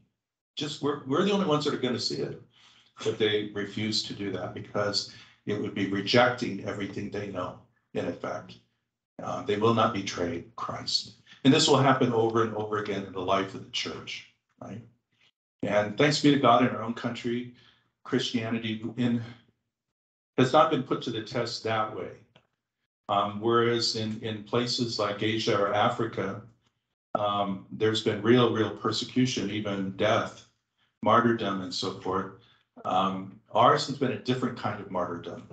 just, we're, we're the only ones that are gonna see it. But they refuse to do that because it would be rejecting everything they know, in effect. Uh, they will not betray Christ. And this will happen over and over again in the life of the church, right? And thanks be to God in our own country, Christianity in has not been put to the test that way. Um, whereas in, in places like Asia or Africa, um, there's been real, real persecution, even death, martyrdom and so forth. Um, ours has been a different kind of martyrdom.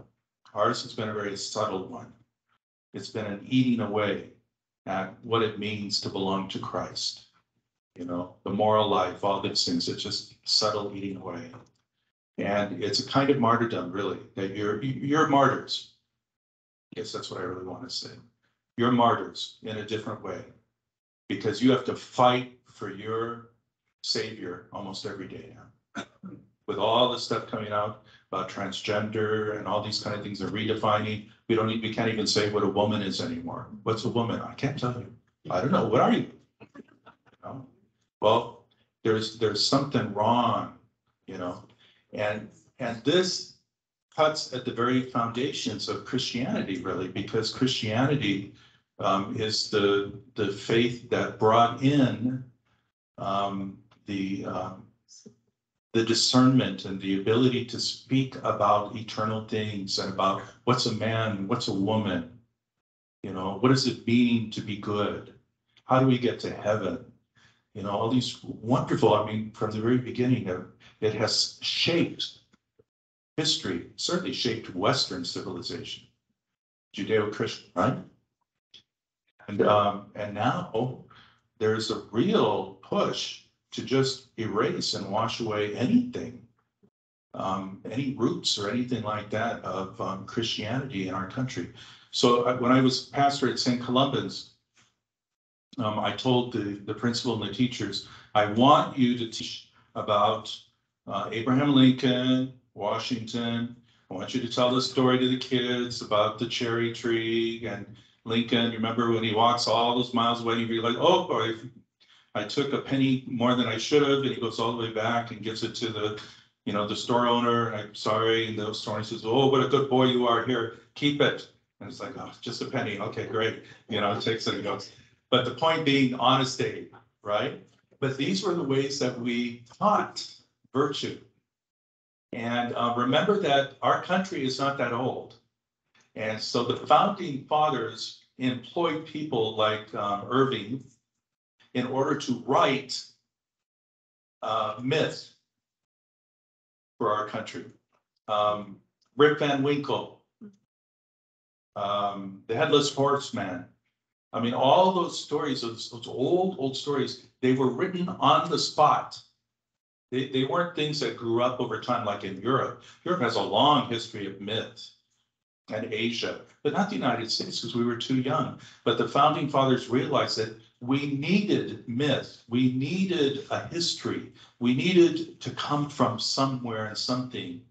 Ours has been a very subtle one. It's been an eating away at what it means to belong to Christ. You know, the moral life, all these things, it's just subtle eating away. And it's a kind of martyrdom, really, that you're, you're martyrs. Yes, that's what I really want to say. You're martyrs in a different way. Because you have to fight for your savior almost every day now. With all the stuff coming out about transgender and all these kind of things are redefining, we don't, e- we can't even say what a woman is anymore. What's a woman? I can't tell you. I don't know. What are you? You know? Well, there's, there's something wrong, you know? And, and this cuts at the very foundations of Christianity, really, because Christianity um, is the, the faith that brought in um, the, um, the discernment and the ability to speak about eternal things and about what's a man, what's a woman? You know, what does it mean to be good? How do we get to heaven? You know, all these wonderful, I mean, from the very beginning, it has shaped history, certainly shaped Western civilization, Judeo-Christian, right? And, um, and now there's a real push to just erase and wash away anything. Um, any roots or anything like that of, um, Christianity in our country. So uh, when I was pastor at St. Columban's, um, I told the, the principal and the teachers, I want you to teach about uh, Abraham Lincoln, Washington. I want you to tell the story to the kids about the cherry tree and Lincoln. Remember when he walks all those miles away, he'd be like, oh, boy, I took a penny more than I should have, and he goes all the way back and gives it to the, you know, the store owner. I'm sorry, and the store owner says, oh, what a good boy you are. Here, keep it. And it's like, oh, just a penny. Okay, great. You know, takes it and goes. But the point being honesty, right? But these were the ways that we taught virtue. And uh, remember that our country is not that old. And so the founding fathers employed people like um, Irving in order to write uh, myth for our country. Um, Rip Van Winkle, um, the Headless Horseman. I mean, all those stories, those, those old, old stories, they were written on the spot. They, they weren't things that grew up over time like in Europe. Europe has a long history of myths and Asia, but not the United States because we were too young. But the founding fathers realized that we needed myth, we needed a history, we needed to come from somewhere and something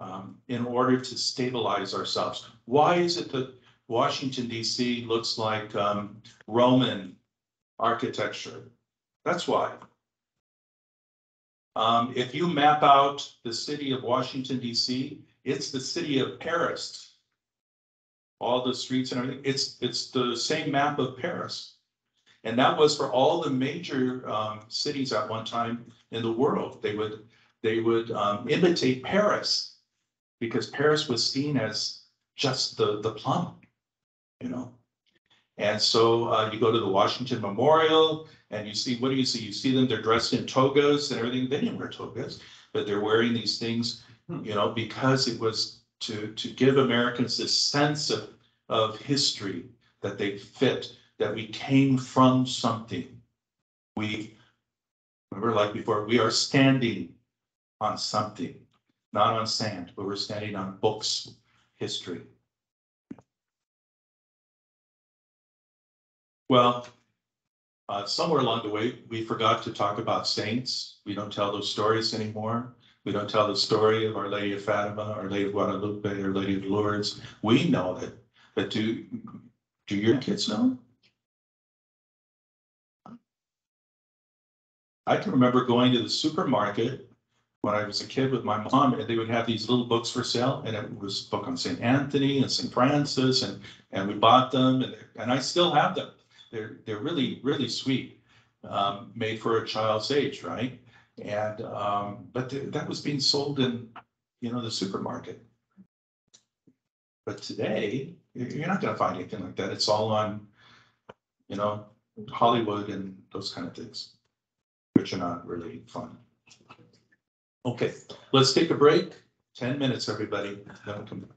um, in order to stabilize ourselves. Why is it that Washington DC looks like um, Roman architecture? That's why. Um, if you map out the city of Washington DC, it's the city of Paris. All the streets and everything, it's, it's the same map of Paris. And that was for all the major um, cities at one time in the world. They would, they would um, imitate Paris because Paris was seen as just the, the plum, you know? And so uh, you go to the Washington Memorial and you see, what do you see? You see them, they're dressed in togas and everything. They didn't wear togas, but they're wearing these things, you know, because it was to, to give Americans this sense of, of history that they fit, that we came from something. We, remember like before, we are standing on something, not on sand, but we're standing on books, history. Well, uh, somewhere along the way, we forgot to talk about saints. We don't tell those stories anymore. We don't tell the story of Our Lady of Fatima, Our Lady of Guadalupe, Our Lady of Lourdes. We know it, but do, do your kids know? I can remember going to the supermarket when I was a kid with my mom, and they would have these little books for sale, and it was a book on St. Anthony and St. Francis, and, and we bought them, and, and I still have them. They're, they're really, really sweet, um, made for a child's age, right? And, um, but th- that was being sold in, you know, the supermarket. But today, you're not gonna find anything like that. It's all on, you know, Hollywood and those kind of things, which are not really fun. Okay, let's take a break. Ten minutes, everybody. Then we'll come back.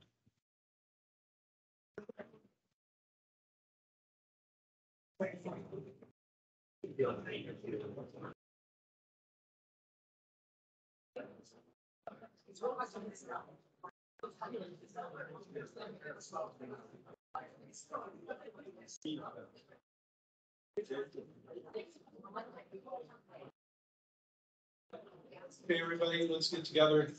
Okay, everybody, let's get together.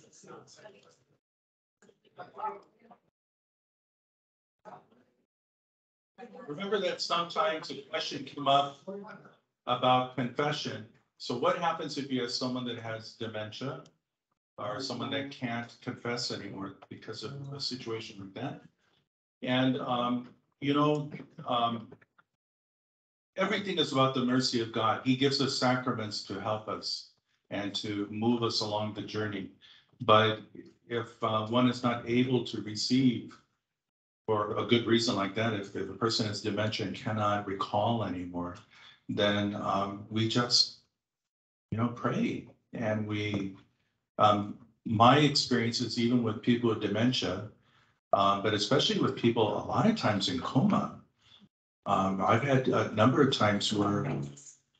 Remember that sometimes a question came up about confession. So what happens if you have someone that has dementia? Or someone that can't confess anymore because of a situation like that? And, um, you know, um, everything is about the mercy of God. He gives us sacraments to help us and to move us along the journey. But if uh, one is not able to receive for a good reason like that, if, if a person has dementia and cannot recall anymore, then um, we just, you know, pray and we, um, my experience is even with people with dementia, uh, but especially with people a lot of times in coma. Um, I've had a number of times where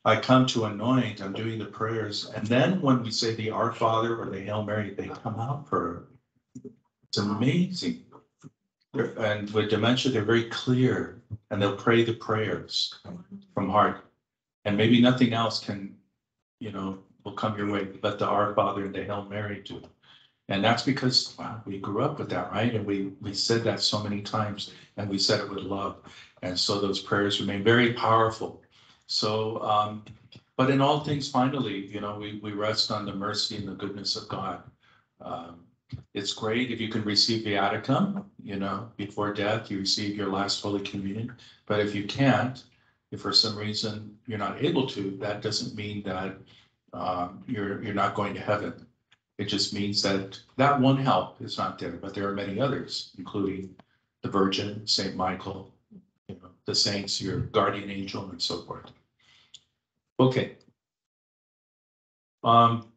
I come to anoint, I'm doing the prayers, and then when we say the Our Father or the Hail Mary, they come out for. It's amazing. They're- And with dementia, they're very clear and they'll pray the prayers from heart. And maybe nothing else can, you know, will come your way, but the Our Father and the Hail Mary do. And that's because, wow, we grew up with that, right? And we, we said that so many times and we said it with love. And so those prayers remain very powerful. So, um, but in all things, finally, you know, we, we rest on the mercy and the goodness of God. Um, it's great if you can receive viaticum, you know, before death, you receive your last Holy Communion. But if you can't, if for some reason you're not able to, that doesn't mean that um, you're, you're not going to heaven. It just means that that one help is not there, but there are many others, including the Virgin, Saint Michael, you know, the saints, your guardian angel and so forth. Okay. Um.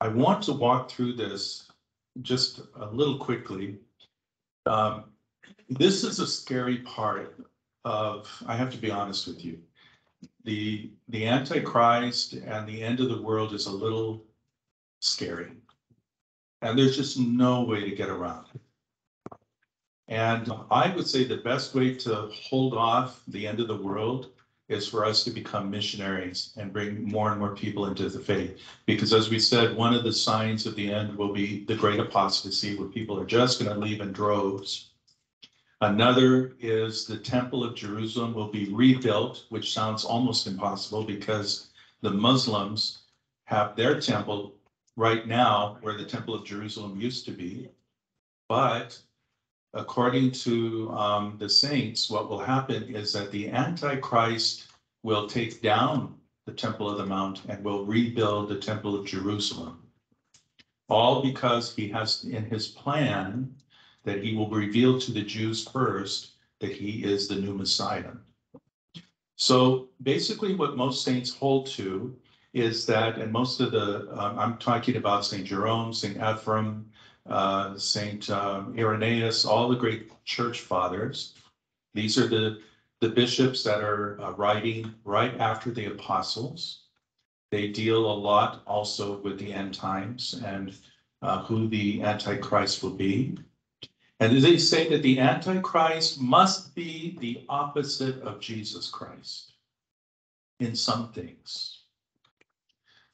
I want to walk through this just a little quickly. Um, this is a scary part of, I have to be honest with you. The, the Antichrist and the end of the world is a little scary. And there's just no way to get around it. And I would say the best way to hold off the end of the world is for us to become missionaries and bring more and more people into the faith. Because as we said, one of the signs of the end will be the great apostasy where people are just going to leave in droves. Another is the temple of Jerusalem will be rebuilt, which sounds almost impossible because the Muslims have their temple right now where the temple of Jerusalem used to be. But according to um, the saints, what will happen is that the Antichrist will take down the Temple of the Mount and will rebuild the Temple of Jerusalem. All because he has in his plan that he will reveal to the Jews first that he is the new Messiah. So basically, what most saints hold to is that, and most of the, um, I'm talking about St. Jerome, St. Ephraim, uh, Saint um, Irenaeus, all the great church fathers. These are the, the bishops that are uh, writing right after the apostles. They deal a lot also with the end times and uh, who the Antichrist will be. And they say that the Antichrist must be the opposite of Jesus Christ in some things.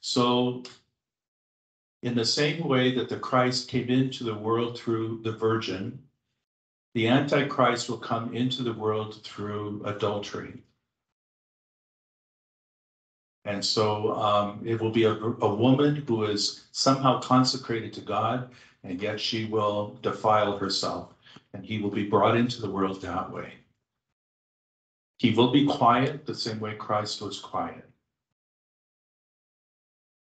So in the same way that the Christ came into the world through the virgin, the Antichrist will come into the world through adultery. And so um, it will be a, a woman who is somehow consecrated to God, and yet she will defile herself, and he will be brought into the world that way. He will be quiet the same way Christ was quiet.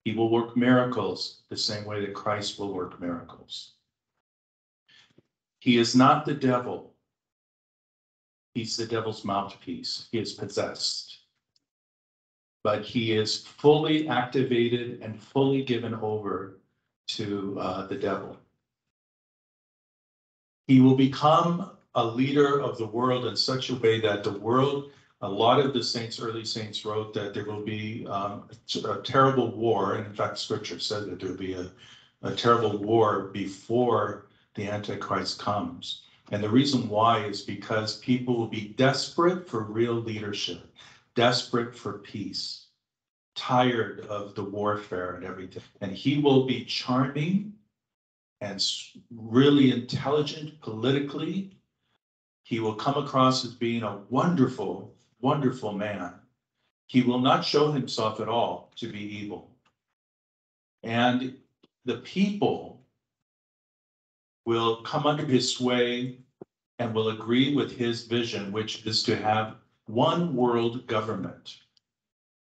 He will work miracles the same way that Christ will work miracles. He is not the devil. He's the devil's mouthpiece. He is possessed. But he is fully activated and fully given over to uh, the devil. He will become a leader of the world in such a way that the world, a lot of the saints, early saints wrote that there will be um, a terrible war. And in fact, scripture said that there will be a, a terrible war before the Antichrist comes. And the reason why is because people will be desperate for real leadership, desperate for peace, tired of the warfare and everything. And he will be charming and really intelligent politically. He will come across as being a wonderful, wonderful man. He will not show himself at all to be evil. And the people will come under his sway and will agree with his vision, which is to have one world government.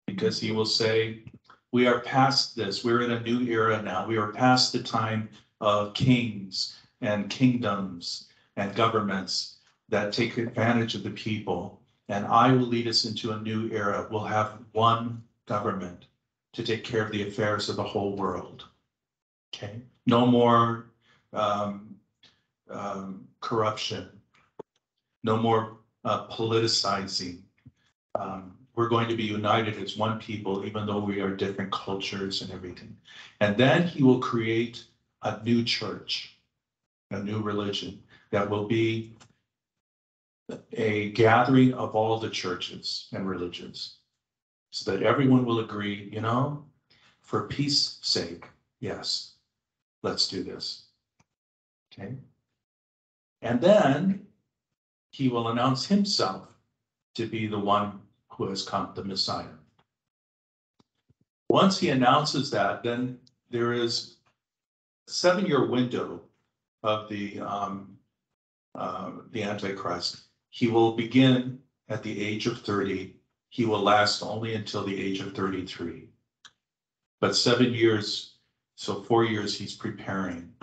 Because he will say, we are past this, we're in a new era now, we are past the time of kings and kingdoms and governments that take advantage of the people. And I will lead us into a new era. We'll have one government to take care of the affairs of the whole world. Okay, no more um, um, corruption, no more uh, politicizing. Um, we're going to be united as one people, even though we are different cultures and everything. And then he will create a new church, a new religion that will be a gathering of all the churches and religions so that everyone will agree, you know, for peace sake, yes, let's do this. Okay. And then he will announce himself to be the one who has come, the Messiah. Once he announces that, then there is a seven-year window of the um, uh, the Antichrist. He will begin at the age of 30. He will last only until the age of 33. But seven years, so four years, he's preparing.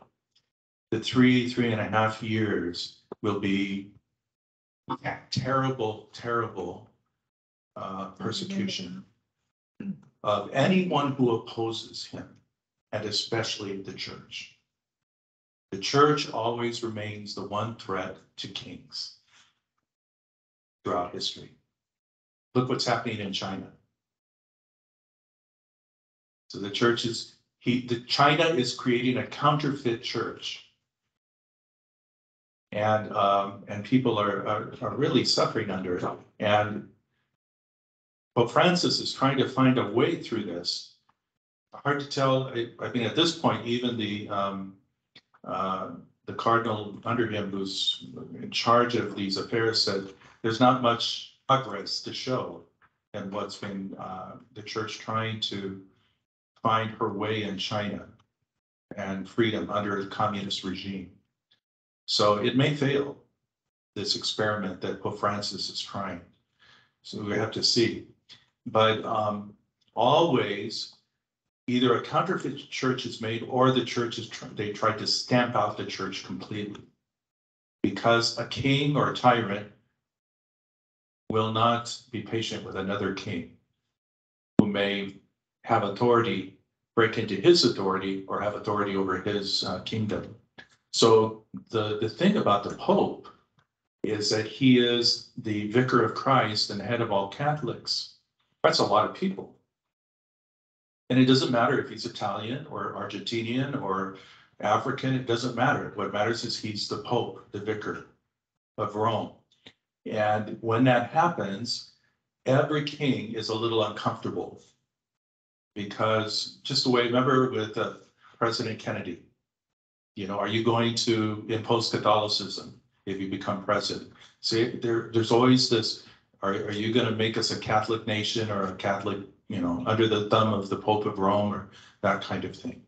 The three, three and a half years will be terrible, terrible uh, persecution of anyone who opposes him, and especially the church. The church always remains the one threat to kings throughout history. Look what's happening in China. So the church is, he, the China is creating a counterfeit church. And, um, and people are, are, are really suffering under it. And Pope Francis is trying to find a way through this. Hard to tell, I, I mean, at this point, even the, um, uh, the cardinal under him who's in charge of these affairs said, there's not much progress to show. And what's been, uh, the church trying to find her way in China and freedom under a communist regime. So it may fail, this experiment that Pope Francis is trying. So we have to see. But um, always, either a counterfeit church is made or the church is, tr- they try to stamp out the church completely. Because a king or a tyrant will not be patient with another king who may have authority, break into his authority or have authority over his uh, kingdom. So the, the thing about the Pope is that he is the vicar of Christ and head of all Catholics. That's a lot of people. And it doesn't matter if he's Italian or Argentinian or African, it doesn't matter. What matters is he's the Pope, the vicar of Rome. And when that happens, every king is a little uncomfortable. Because just the way, remember with uh, President Kennedy, you know, are you going to impose Catholicism if you become president? See, there, there's always this, are, are you gonna make us a Catholic nation or a Catholic you know, under the thumb of the Pope of Rome or that kind of thing.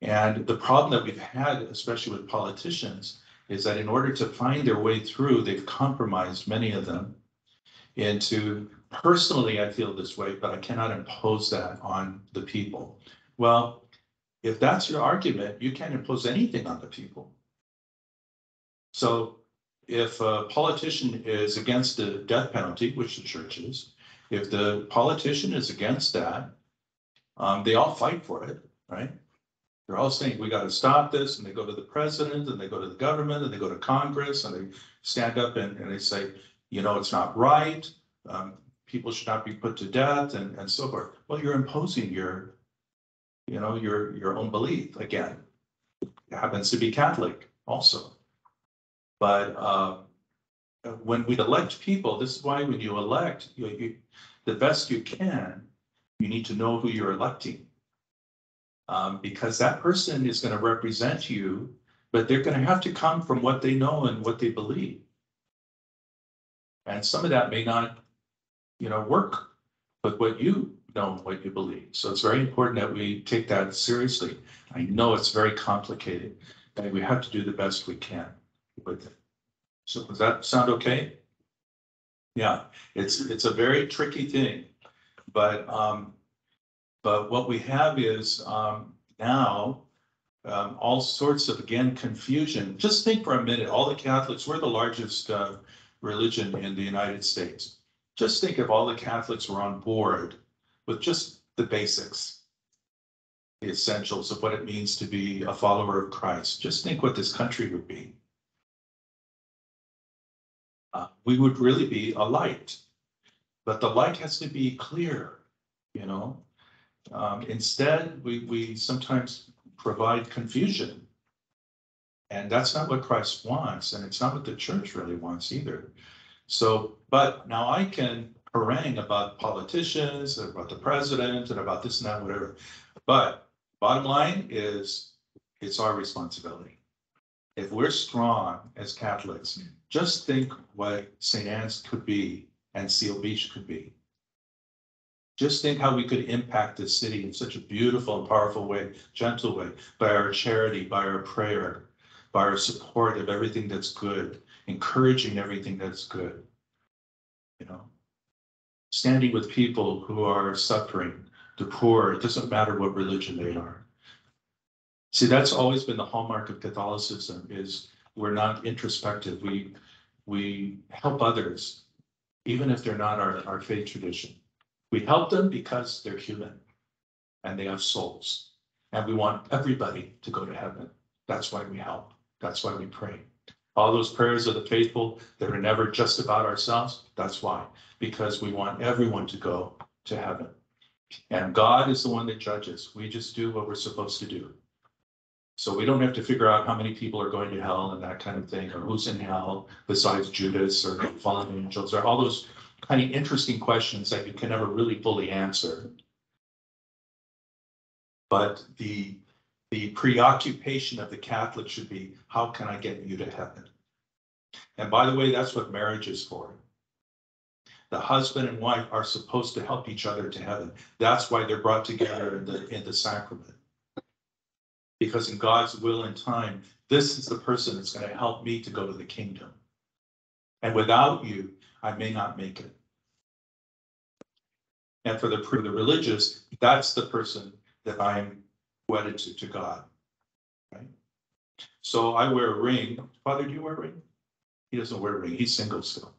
And the problem that we've had, especially with politicians, is that in order to find their way through, they've compromised many of them into, personally, I feel this way, but I cannot impose that on the people. Well, if that's your argument, you can't impose anything on the people. So if a politician is against the death penalty, which the church is, if the politician is against that, um, they all fight for it, right? They're all saying, we gotta stop this, and they go to the president, and they go to the government, and they go to Congress, and they stand up and, and they say, you know, it's not right. Um, people should not be put to death and, and so forth. Well, you're imposing your, you know, your, your own belief again. It happens to be Catholic also. But, uh, when we elect people, this is why when you elect, you, you, the best you can, you need to know who you're electing. Um, because that person is gonna represent you, but they're gonna have to come from what they know and what they believe. And some of that may not, you know, work with what you know, and what you believe. So it's very important that we take that seriously. I know it's very complicated, and we have to do the best we can with it. So does that sound okay? Yeah, it's, it's a very tricky thing, but, um, but what we have is, um, now, um, all sorts of, again, confusion. Just think for a minute, all the Catholics, we're the largest, uh, religion in the United States. Just think if all the Catholics were on board with just the basics. The essentials of what it means to be a follower of Christ. Just think what this country would be. Uh, we would really be a light. But the light has to be clear, you know? Um, instead, we, we sometimes provide confusion. And that's not what Christ wants, and it's not what the church really wants either. So, but now I can harangue about politicians, about the president, and about this and that, whatever. But bottom line is, it's our responsibility. If we're strong as Catholics, just think what St. Anne's could be and Seal Beach could be. Just think how we could impact this city in such a beautiful and powerful way, gentle way, by our charity, by our prayer, by our support of everything that's good, encouraging everything that's good. You know, standing with people who are suffering, the poor, it doesn't matter what religion they are. See, that's always been the hallmark of Catholicism is we're not introspective. We, we help others, even if they're not our, our faith tradition. We help them because they're human and they have souls. And we want everybody to go to heaven. That's why we help. That's why we pray. All those prayers of the faithful that are never just about ourselves, that's why. Because we want everyone to go to heaven. And God is the one that judges. We just do what we're supposed to do. So we don't have to figure out how many people are going to hell and that kind of thing, or who's in hell besides Judas or fallen angels, or all those kind of interesting questions that you can never really fully answer. But the, the preoccupation of the Catholic should be, how can I get you to heaven? And by the way, that's what marriage is for. The husband and wife are supposed to help each other to heaven. That's why they're brought together in the, in the sacrament. Because in God's will and time, this is the person that's going to help me to go to the kingdom. And without you, I may not make it. And for the, for the religious, that's the person that I am wedded to, to God. Right? So I wear a ring. Father, do you wear a ring? He doesn't wear a ring. He's single still.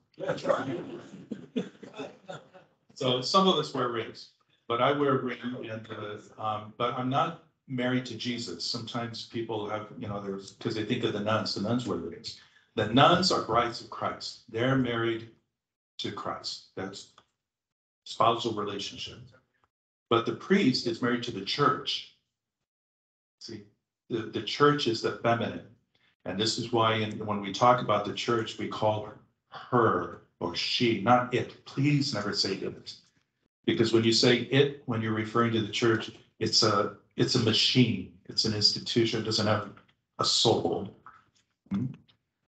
So some of us wear rings, but I wear a ring and, uh, um, but I'm not married to Jesus. Sometimes people have, you know, there's, because they think of the nuns, the nuns wear rings. The nuns are brides of Christ. They're married to Christ. That's spousal relationship. But the priest is married to the church. See, the, the church is the feminine. And this is why in, when we talk about the church, we call her, or she, not it. Please never say it. Because when you say it, when you're referring to the church, it's a, it's a machine. It's an institution. It doesn't have a soul. Hmm?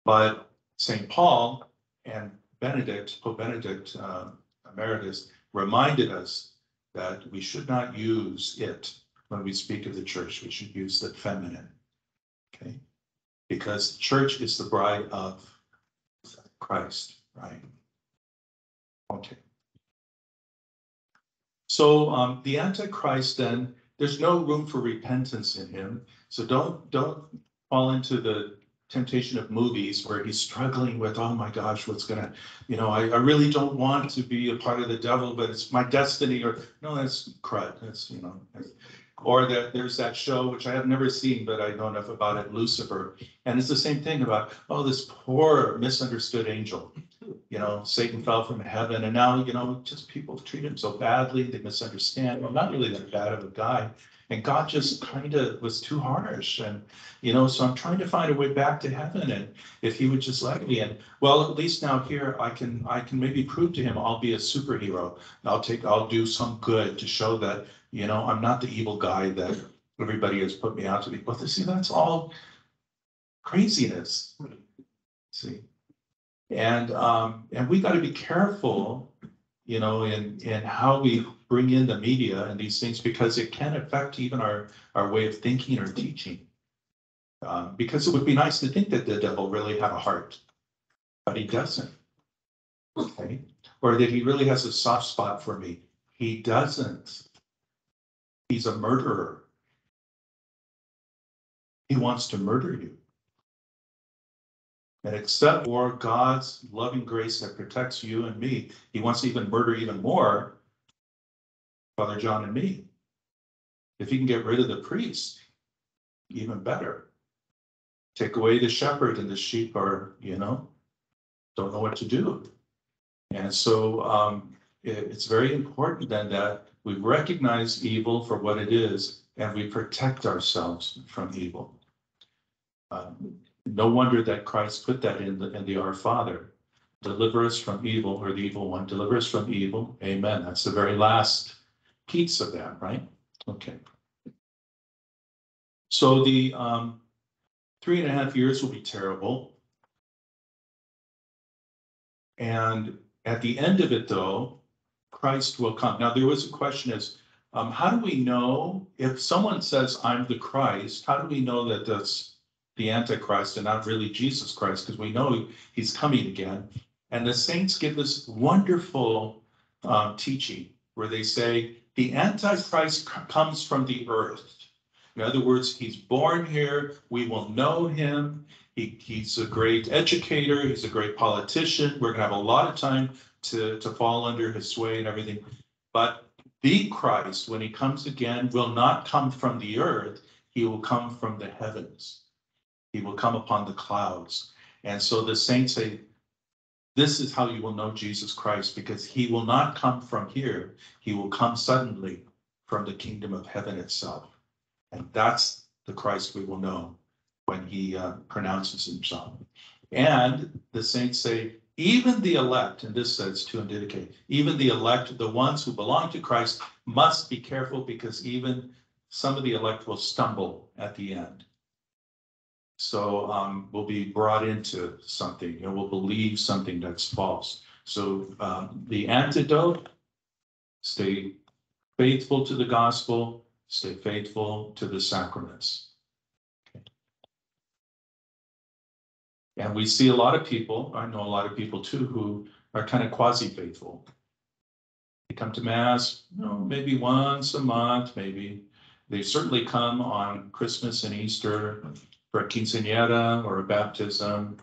But St. Paul and Benedict, Pope Benedict uh, Emeritus, reminded us that we should not use it when we speak of the church. We should use the feminine. Okay? Because the church is the bride of Christ, right? Okay. So um, the Antichrist then, there's no room for repentance in him. So don't, don't fall into the temptation of movies where he's struggling with, oh my gosh, what's gonna, you know, I, I really don't want to be a part of the devil, but it's my destiny, or, no, that's crud, that's, you know. that's- Or that, there's that show, which I have never seen, but I know enough about it, Lucifer, and it's the same thing about, oh, this poor misunderstood angel. You know, Satan fell from heaven, and now, you know, just people treat him so badly, they misunderstand, well, not really that bad of a guy. And God just kind of was too harsh, and, you know, so I'm trying to find a way back to heaven, and if he would just let me, and, well, at least now here, I can, I can maybe prove to him I'll be a superhero. I'll take, I'll do some good to show that, you know, I'm not the evil guy that everybody has put me out to be, but see, that's all craziness. See? And, um, and we gotta be careful, you know, in, in how we bring in the media and these things, because it can affect even our, our way of thinking or teaching. Um, because it would be nice to think that the devil really had a heart, but he doesn't. Okay, or that he really has a soft spot for me. He doesn't. He's a murderer. He wants to murder you. And except for God's loving grace that protects you and me, he wants to even murder even more Father John and me. If he can get rid of the priest, even better. Take away the shepherd and the sheep are, you know, don't know what to do. And so um, it- it's very important then that we recognize evil for what it is and we protect ourselves from evil. Um, no wonder that Christ put that in the, in the Our Father. Deliver us from evil, or the evil one, deliver us from evil. Amen. That's the very last piece of that, right? Okay. So the um, three and a half years will be terrible. And at the end of it, though, Christ will come. Now, there was a question is, um, how do we know if someone says, I'm the Christ, how do we know that that's the Antichrist and not really Jesus Christ? Because we know he's coming again. And the saints give this wonderful um, teaching where they say, the Antichrist comes from the earth. In other words, he's born here, we will know him. He, he's a great educator, he's a great politician. We're gonna have a lot of time to, to fall under his sway and everything. But the Christ, when he comes again, will not come from the earth, he will come from the heavens. He will come upon the clouds. And so the saints say, this is how you will know Jesus Christ, because he will not come from here. He will come suddenly from the kingdom of heaven itself. And that's the Christ we will know when he uh, pronounces himself. And the saints say, even the elect, and this says to indicate, even the elect, the ones who belong to Christ, must be careful because even some of the elect will stumble at the end. So um, will be brought into something, and we'll believe something that's false. So um, the antidote, stay faithful to the gospel, stay faithful to the sacraments. And we see a lot of people, I know a lot of people too, who are kind of quasi-faithful. They come to mass, you know, maybe once a month, maybe. They certainly come on Christmas and Easter for a quinceañera or a baptism.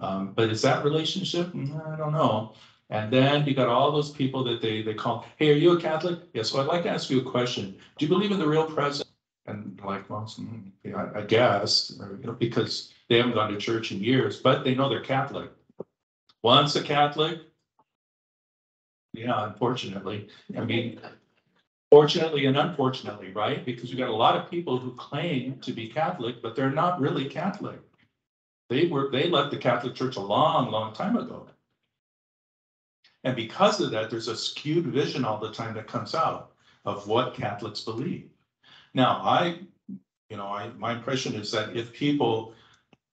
Um, but is that relationship? Mm, I don't know. And then you got all those people that they, they call, hey, are you a Catholic? Yes, so I'd like to ask you a question. Do you believe in the real presence? And like, well, mm, yeah, I I guess, or, you know, because they haven't gone to church in years, but they know they're Catholic. Once a Catholic. Yeah, unfortunately, I mean, fortunately and unfortunately, right? Because you got a lot of people who claim to be Catholic, but they're not really Catholic. They were, they left the Catholic Church a long, long time ago. And because of that, there's a skewed vision all the time that comes out of what Catholics believe. Now, I, you know, I, my impression is that if people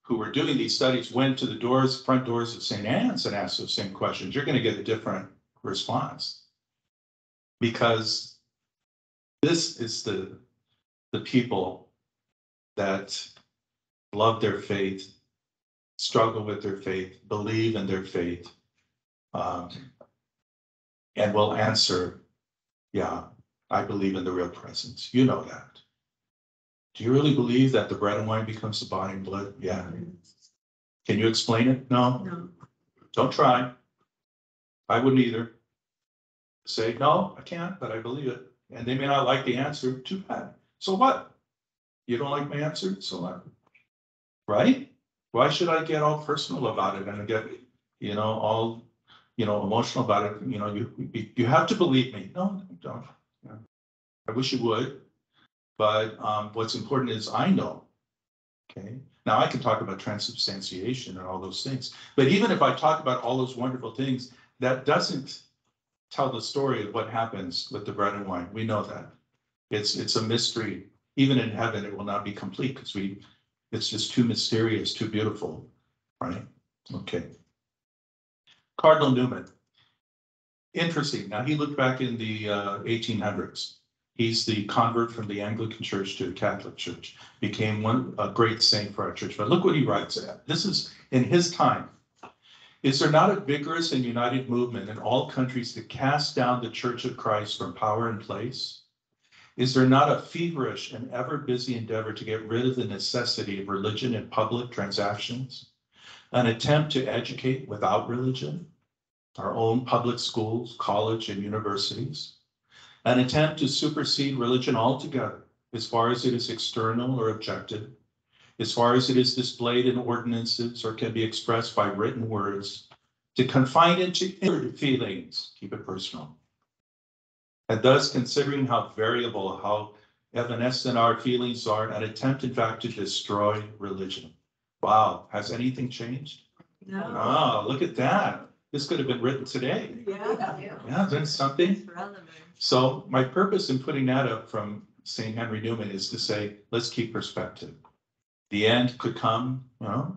who were doing these studies went to the doors, front doors of St. Anne's and asked those same questions, you're gonna get a different response. Because This is the, the people that love their faith, struggle with their faith, believe in their faith. um, And will answer, yeah, I believe in the real presence. You know that. Do you really believe that the bread and wine becomes the body and blood? Yeah. Can you explain it? No? No. Don't try. I wouldn't either. Say, no, I can't, but I believe it. And they may not like the answer, too bad. So what? You don't like my answer, so what? Right? Why should I get all personal about it and get, you know, all, you know, emotional about it? You know, you, you- have to believe me. No, don't. Yeah. I wish you would. But, um, what's important is I know. Okay, now I can talk about transubstantiation and all those things. But even if I talk about all those wonderful things, that doesn't tell the story of what happens with the bread and wine. We know that. It's, it's a mystery. Even in heaven, it will not be complete because we, it's just too mysterious, too beautiful, right? Okay. Cardinal Newman. Interesting. Now, he looked back in the uh, eighteen hundreds. He's the convert from the Anglican Church to the Catholic Church, became one, a great saint for our church. But look what he writes at. This is in his time. Is there not a vigorous and united movement in all countries to cast down the Church of Christ from power and place? Is there not a feverish and ever busy endeavor to get rid of the necessity of religion in public transactions? An attempt to educate without religion? Our own public schools, college and universities? An attempt to supersede religion altogether as far as it is external or objective? As far as it is displayed in ordinances or can be expressed by written words, to confine it to inward feelings, keep it personal. And thus, considering how variable, how evanescent our feelings are, an attempt in fact to destroy religion. Wow, has anything changed? No. Oh, look at that. This could have been written today. Yeah. Yeah, there's something. It's relevant. So my purpose in putting that up from St. Henry Newman is to say, let's keep perspective. The end could come, you know,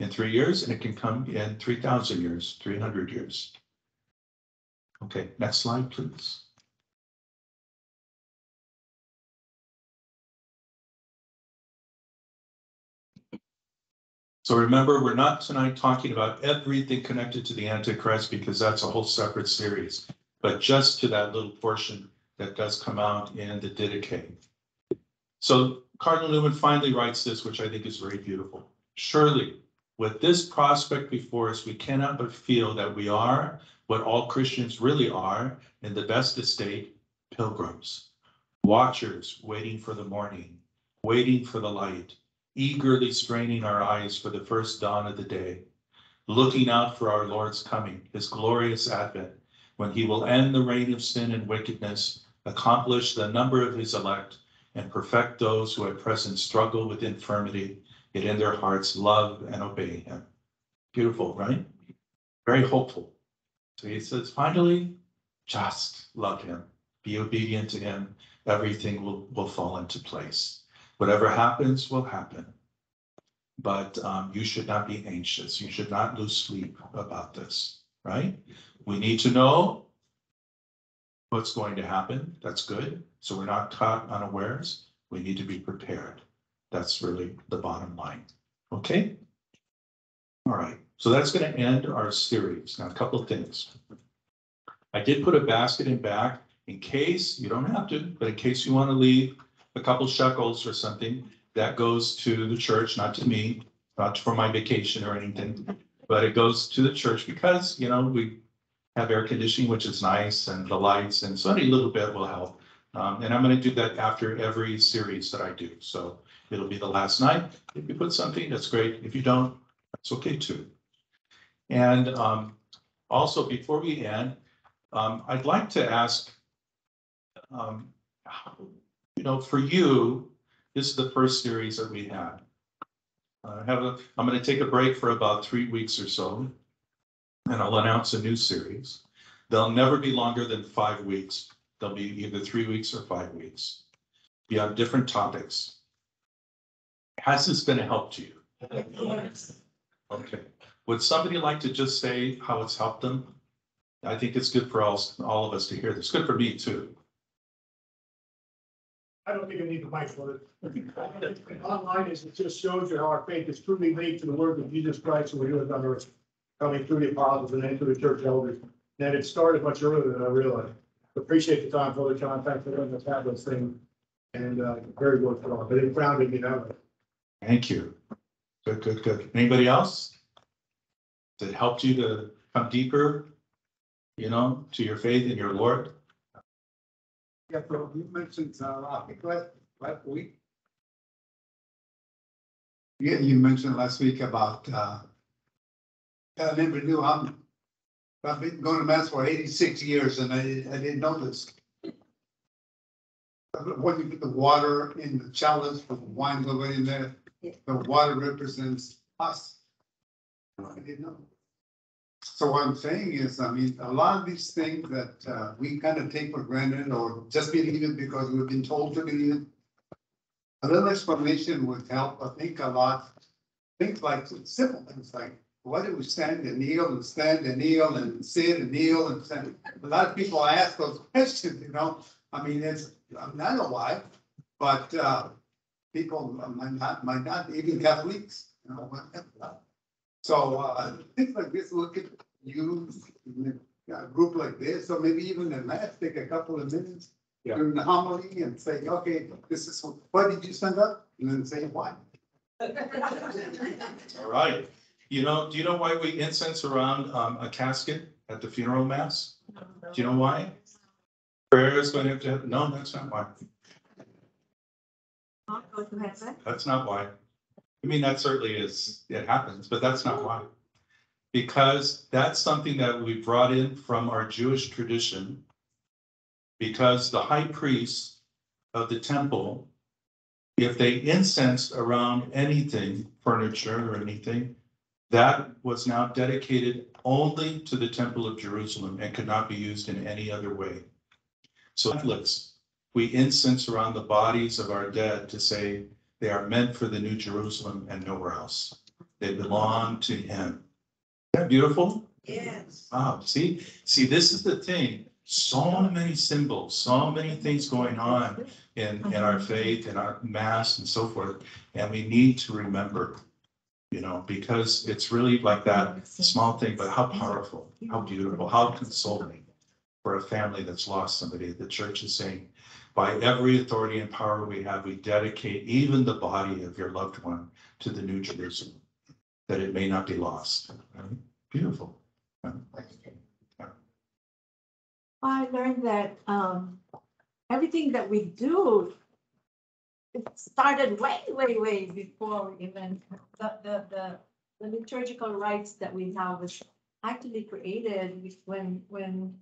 in three years and it can come in three thousand years, three hundred years. Okay, next slide, please. So remember, we're not tonight talking about everything connected to the Antichrist because that's a whole separate series but just to that little portion that does come out in the Didache. So Cardinal Newman finally writes this, which I think is very beautiful. Surely, with this prospect before us, we cannot but feel that we are what all Christians really are in the best estate, pilgrims, watchers waiting for the morning, waiting for the light, eagerly straining our eyes for the first dawn of the day, looking out for our Lord's coming, his glorious advent, when he will end the reign of sin and wickedness, accomplish the number of his elect, and perfect those who at present struggle with infirmity, yet in their hearts love and obey him. Beautiful, right? Very hopeful. So he says, finally, just love him, be obedient to him, everything will, will fall into place. Whatever happens will happen. But um, you should not be anxious. You should not lose sleep about this, right? We need to know what's going to happen. That's good. So we're not caught unawares. We need to be prepared. That's really the bottom line. Okay? All right. So that's going to end our series. Now, a couple of things. I did put a basket in back in case, you don't have to, but in case you want to leave a couple shekels or something, that goes to the church, not to me, not for my vacation or anything. But it goes to the church because, you know, we have air conditioning, which is nice, and the lights, and so any little bit will help. Um, and I'm gonna do that after every series that I do, so it'll be the last night. If you put something, that's great. If you don't, that's okay too. And, um, also, before we end, um, I'd like to ask, um, you know, for you, this is the first series that we had. I have a, I'm gonna take a break for about three weeks or so and I'll announce a new series. They'll never be longer than five weeks. They'll be either three weeks or five weeks. Be on different topics. Has this been a help to you? Okay. Would somebody like to just say how it's helped them? I think it's good for all, all of us to hear this. Good for me too. I don't think I need the mic for it. Online is, it just shows you how our faith is truly linked to the word of Jesus Christ and we do it on earth. Coming through the apostles and then to the church elders. And it started much earlier than I realized. Appreciate the time, Brother John, thanks for letting us have this thing. And, uh, very worthwhile, but it grounded me that way. Thank you. Good, good, good. Anybody else? That helped you to come deeper, you know, to your faith in your Lord? Yeah, so you mentioned, uh, I think last, last week. Yeah, you mentioned last week about, uh. I never knew, I'm, I've been going to mass for eighty-six years and I, I didn't know this. When you put the water in the chalice, the wine go in there, the water represents us. I didn't know. So what I'm saying is, I mean, a lot of these things that uh we kind of take for granted or just believe it because we've been told to believe it. A little explanation would help, I think, a lot. Things like simple things like, why do we stand and kneel and stand and kneel and sit and kneel and stand? A lot of people ask those questions, you know, I mean, it's, I mean, I know why, but uh. People might not, might not, even Catholics, you know. So, uh, things like this, look at you, in a group like this, or maybe even in mass, take a couple of minutes. Yeah. During the homily and say, okay, this is, what did you stand up? And then say why. All right. You know, do you know why we incense around um a casket at the funeral mass? Do you know why? Prayer is going to, have, to. no, that's not why. Not go to heaven. That's not why. I mean, that certainly is, it happens, but that's not why. Because that's something that we brought in from our Jewish tradition. Because the high priest of the temple, if they incensed around anything, furniture or anything, that was now dedicated only to the temple of Jerusalem and could not be used in any other way. So Catholics, we incense around the bodies of our dead to say they are meant for the New Jerusalem and nowhere else. They belong to him. Isn't that beautiful? Yes. Wow, see, see, this is the thing, so many symbols, so many things going on in, in our faith, in our mass and so forth. And we need to remember, you know, because it's really like that small thing, but how powerful, how beautiful, how consoling for a family that's lost somebody. The church is saying, by every authority and power we have, we dedicate even the body of your loved one to the New Jerusalem, that it may not be lost. Right? Beautiful. I learned that, um, everything that we do. It started way, way, way before even the, the, the, the liturgical rites that we have was actually created when, when.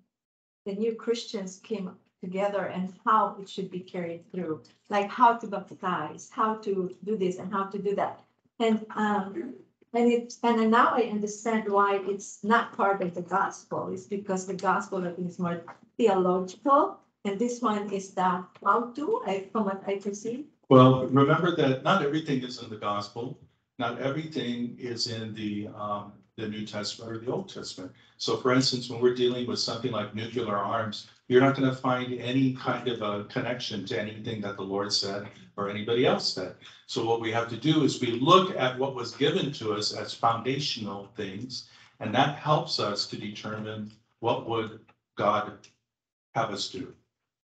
The new Christians came together and how it should be carried through, like how to baptize, how to do this and how to do that. And, um, and it, and now I understand why it's not part of the gospel, it's because the gospel I think is more theological. And this one is the how to, I, from what I perceive. Well, remember that not everything is in the gospel, not everything is in the, um, the New Testament or the Old Testament. So for instance, when we're dealing with something like nuclear arms, you're not gonna find any kind of a connection to anything that the Lord said or anybody else said. So what we have to do is we look at what was given to us as foundational things, and that helps us to determine what would God have us do.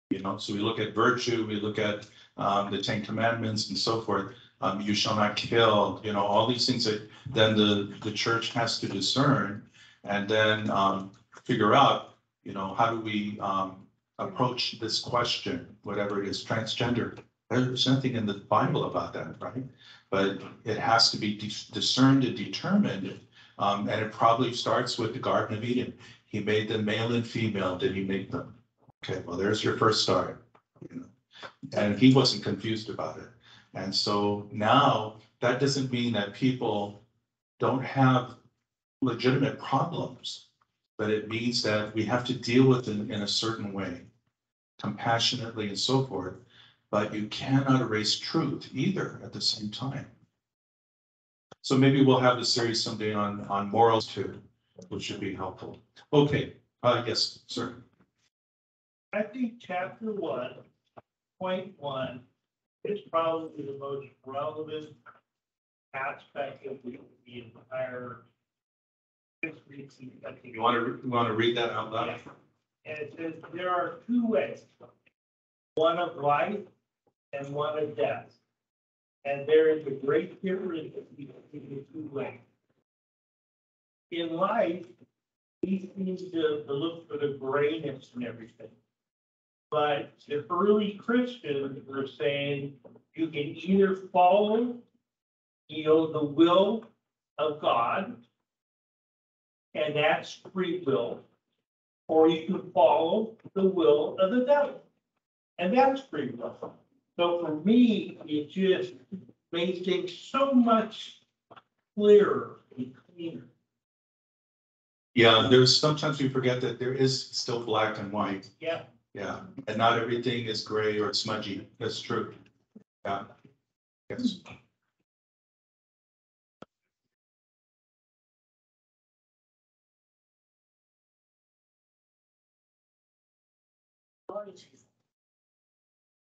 You know, so we look at virtue, we look at um, the Ten Commandments and so forth. Um, you shall not kill, you know, all these things that then the, the church has to discern. And then, um, figure out, you know, how do we, um, approach this question, whatever it is, transgender. There's nothing in the Bible about that, right? But it has to be dis- discerned and determined. Um, and it probably starts with the Garden of Eden. He made them male and female, did he make them? Okay, well, there's your first start. you know. And he wasn't confused about it. And so now, that doesn't mean that people don't have legitimate problems. But it means that we have to deal with them in a certain way, compassionately and so forth. But you cannot erase truth either at the same time. So maybe we'll have a series someday on, on morals too, which should be helpful. Okay, uh, yes, sir. I think chapter one, point one is probably the most relevant aspect of the the entire. You want to, you want to read that out loud? And it says there are two ways. One of life and one of death. And there is a great difference between the two ways. In life, we seem to, to look for the greatness and everything. But the early Christians were saying you can either follow, you know, the will of God. And that's free will or you can follow the will of the devil. And that's free will. So for me, it just makes things so much clearer and cleaner. Yeah, there's, sometimes we forget that there is still black and white. Yeah, Yeah, and not everything is gray or smudgy. That's true. Yeah. Yes.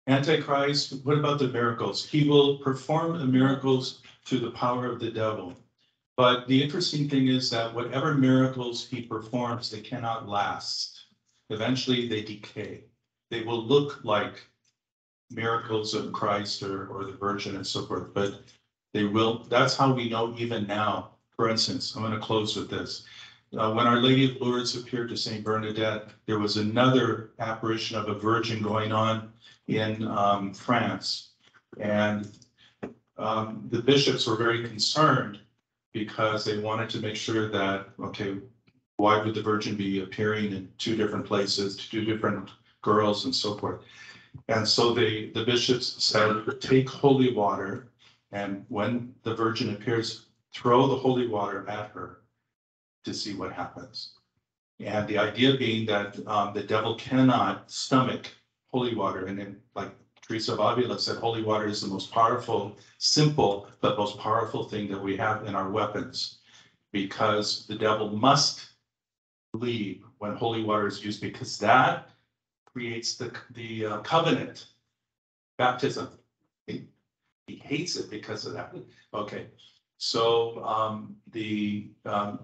Antichrist, what about the miracles? He will perform the miracles through the power of the devil. But the interesting thing is that whatever miracles he performs, they cannot last. Eventually, they decay. They will look like miracles of Christ or, or the Virgin and so forth, but they will, that's how we know even now. For instance, I'm going to close with this. Uh, when Our Lady of Lourdes appeared to Saint Bernadette, there was another apparition of a virgin going on in um, France. And um, the bishops were very concerned because they wanted to make sure that, okay, why would the Virgin be appearing in two different places to two different girls and so forth? And so they, the bishops said, take holy water, and when the Virgin appears, throw the holy water at her to see what happens. And the idea being that um, the devil cannot stomach holy water, and then like Teresa of Avila said, holy water is the most powerful, simple, but most powerful thing that we have in our weapons. Because the devil must leave when holy water is used, because that creates the, the uh, covenant, baptism. He he hates it because of that. Okay, so um, the um,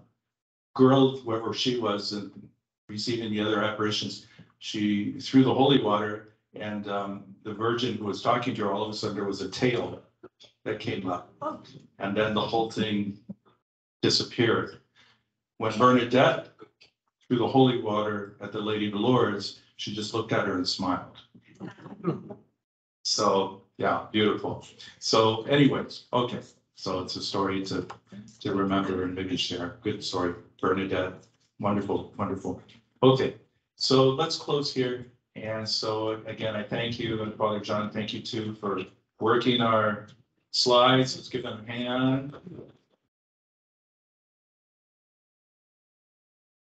girl, whoever she was, and receiving the other apparitions, she threw the holy water and um, the virgin who was talking to her, all of a sudden there was a tail that came up. And then the whole thing disappeared. When Bernadette threw the holy water at the Lady of Lourdes, she just looked at her and smiled. So, yeah, beautiful. So anyways, okay, so it's a story to, to remember and maybe share. Good story, Bernadette. Wonderful, wonderful. Okay, so let's close here. And so again, I thank you and Father John, thank you too for working our slides. Let's give them a hand.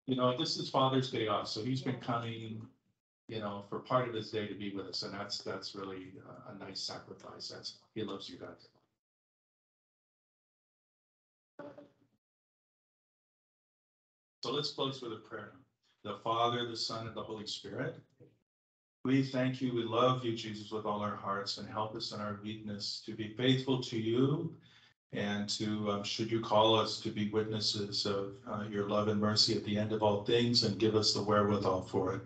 You know, this is Father's Day off, so he's been coming, you know, for part of his day to be with us, and that's, that's really a- a nice sacrifice. That's, he loves you guys. So let's close with a prayer. The Father, the Son, and the Holy Spirit. We thank you, we love you, Jesus, with all our hearts, and help us in our weakness to be faithful to you and to, um, should you call us to be witnesses of uh, your love and mercy at the end of all things and give us the wherewithal for it.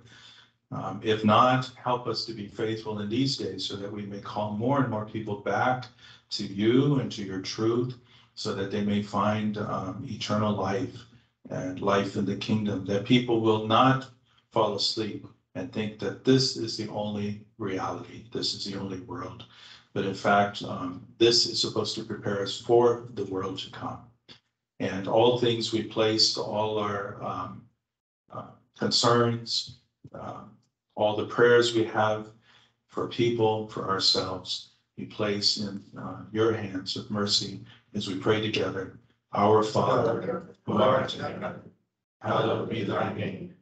Um, If not, help us to be faithful in these days so that we may call more and more people back to you and to your truth so that they may find um, eternal life and life in the kingdom, that people will not fall asleep and think that this is the only reality, this is the only world. But in fact, um, this is supposed to prepare us for the world to come. And all things we place, all our um, uh, concerns, um, all the prayers we have for people, for ourselves, we place in uh, your hands of mercy as we pray together. Our Father, who art in heaven, hallowed be thy name.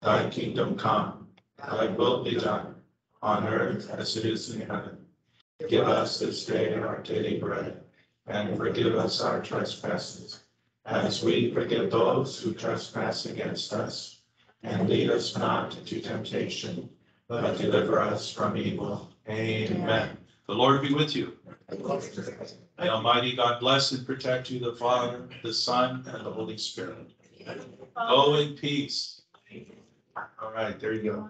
Thy kingdom come, thy will be done, on earth as it is in heaven. Give us this day our daily bread, and forgive us our trespasses, as we forgive those who trespass against us. And lead us not into temptation, but deliver us from evil. Amen. The Lord be with you. May Almighty God bless and protect you, the Father, the Son, and the Holy Spirit. Go in peace. All right, there you go.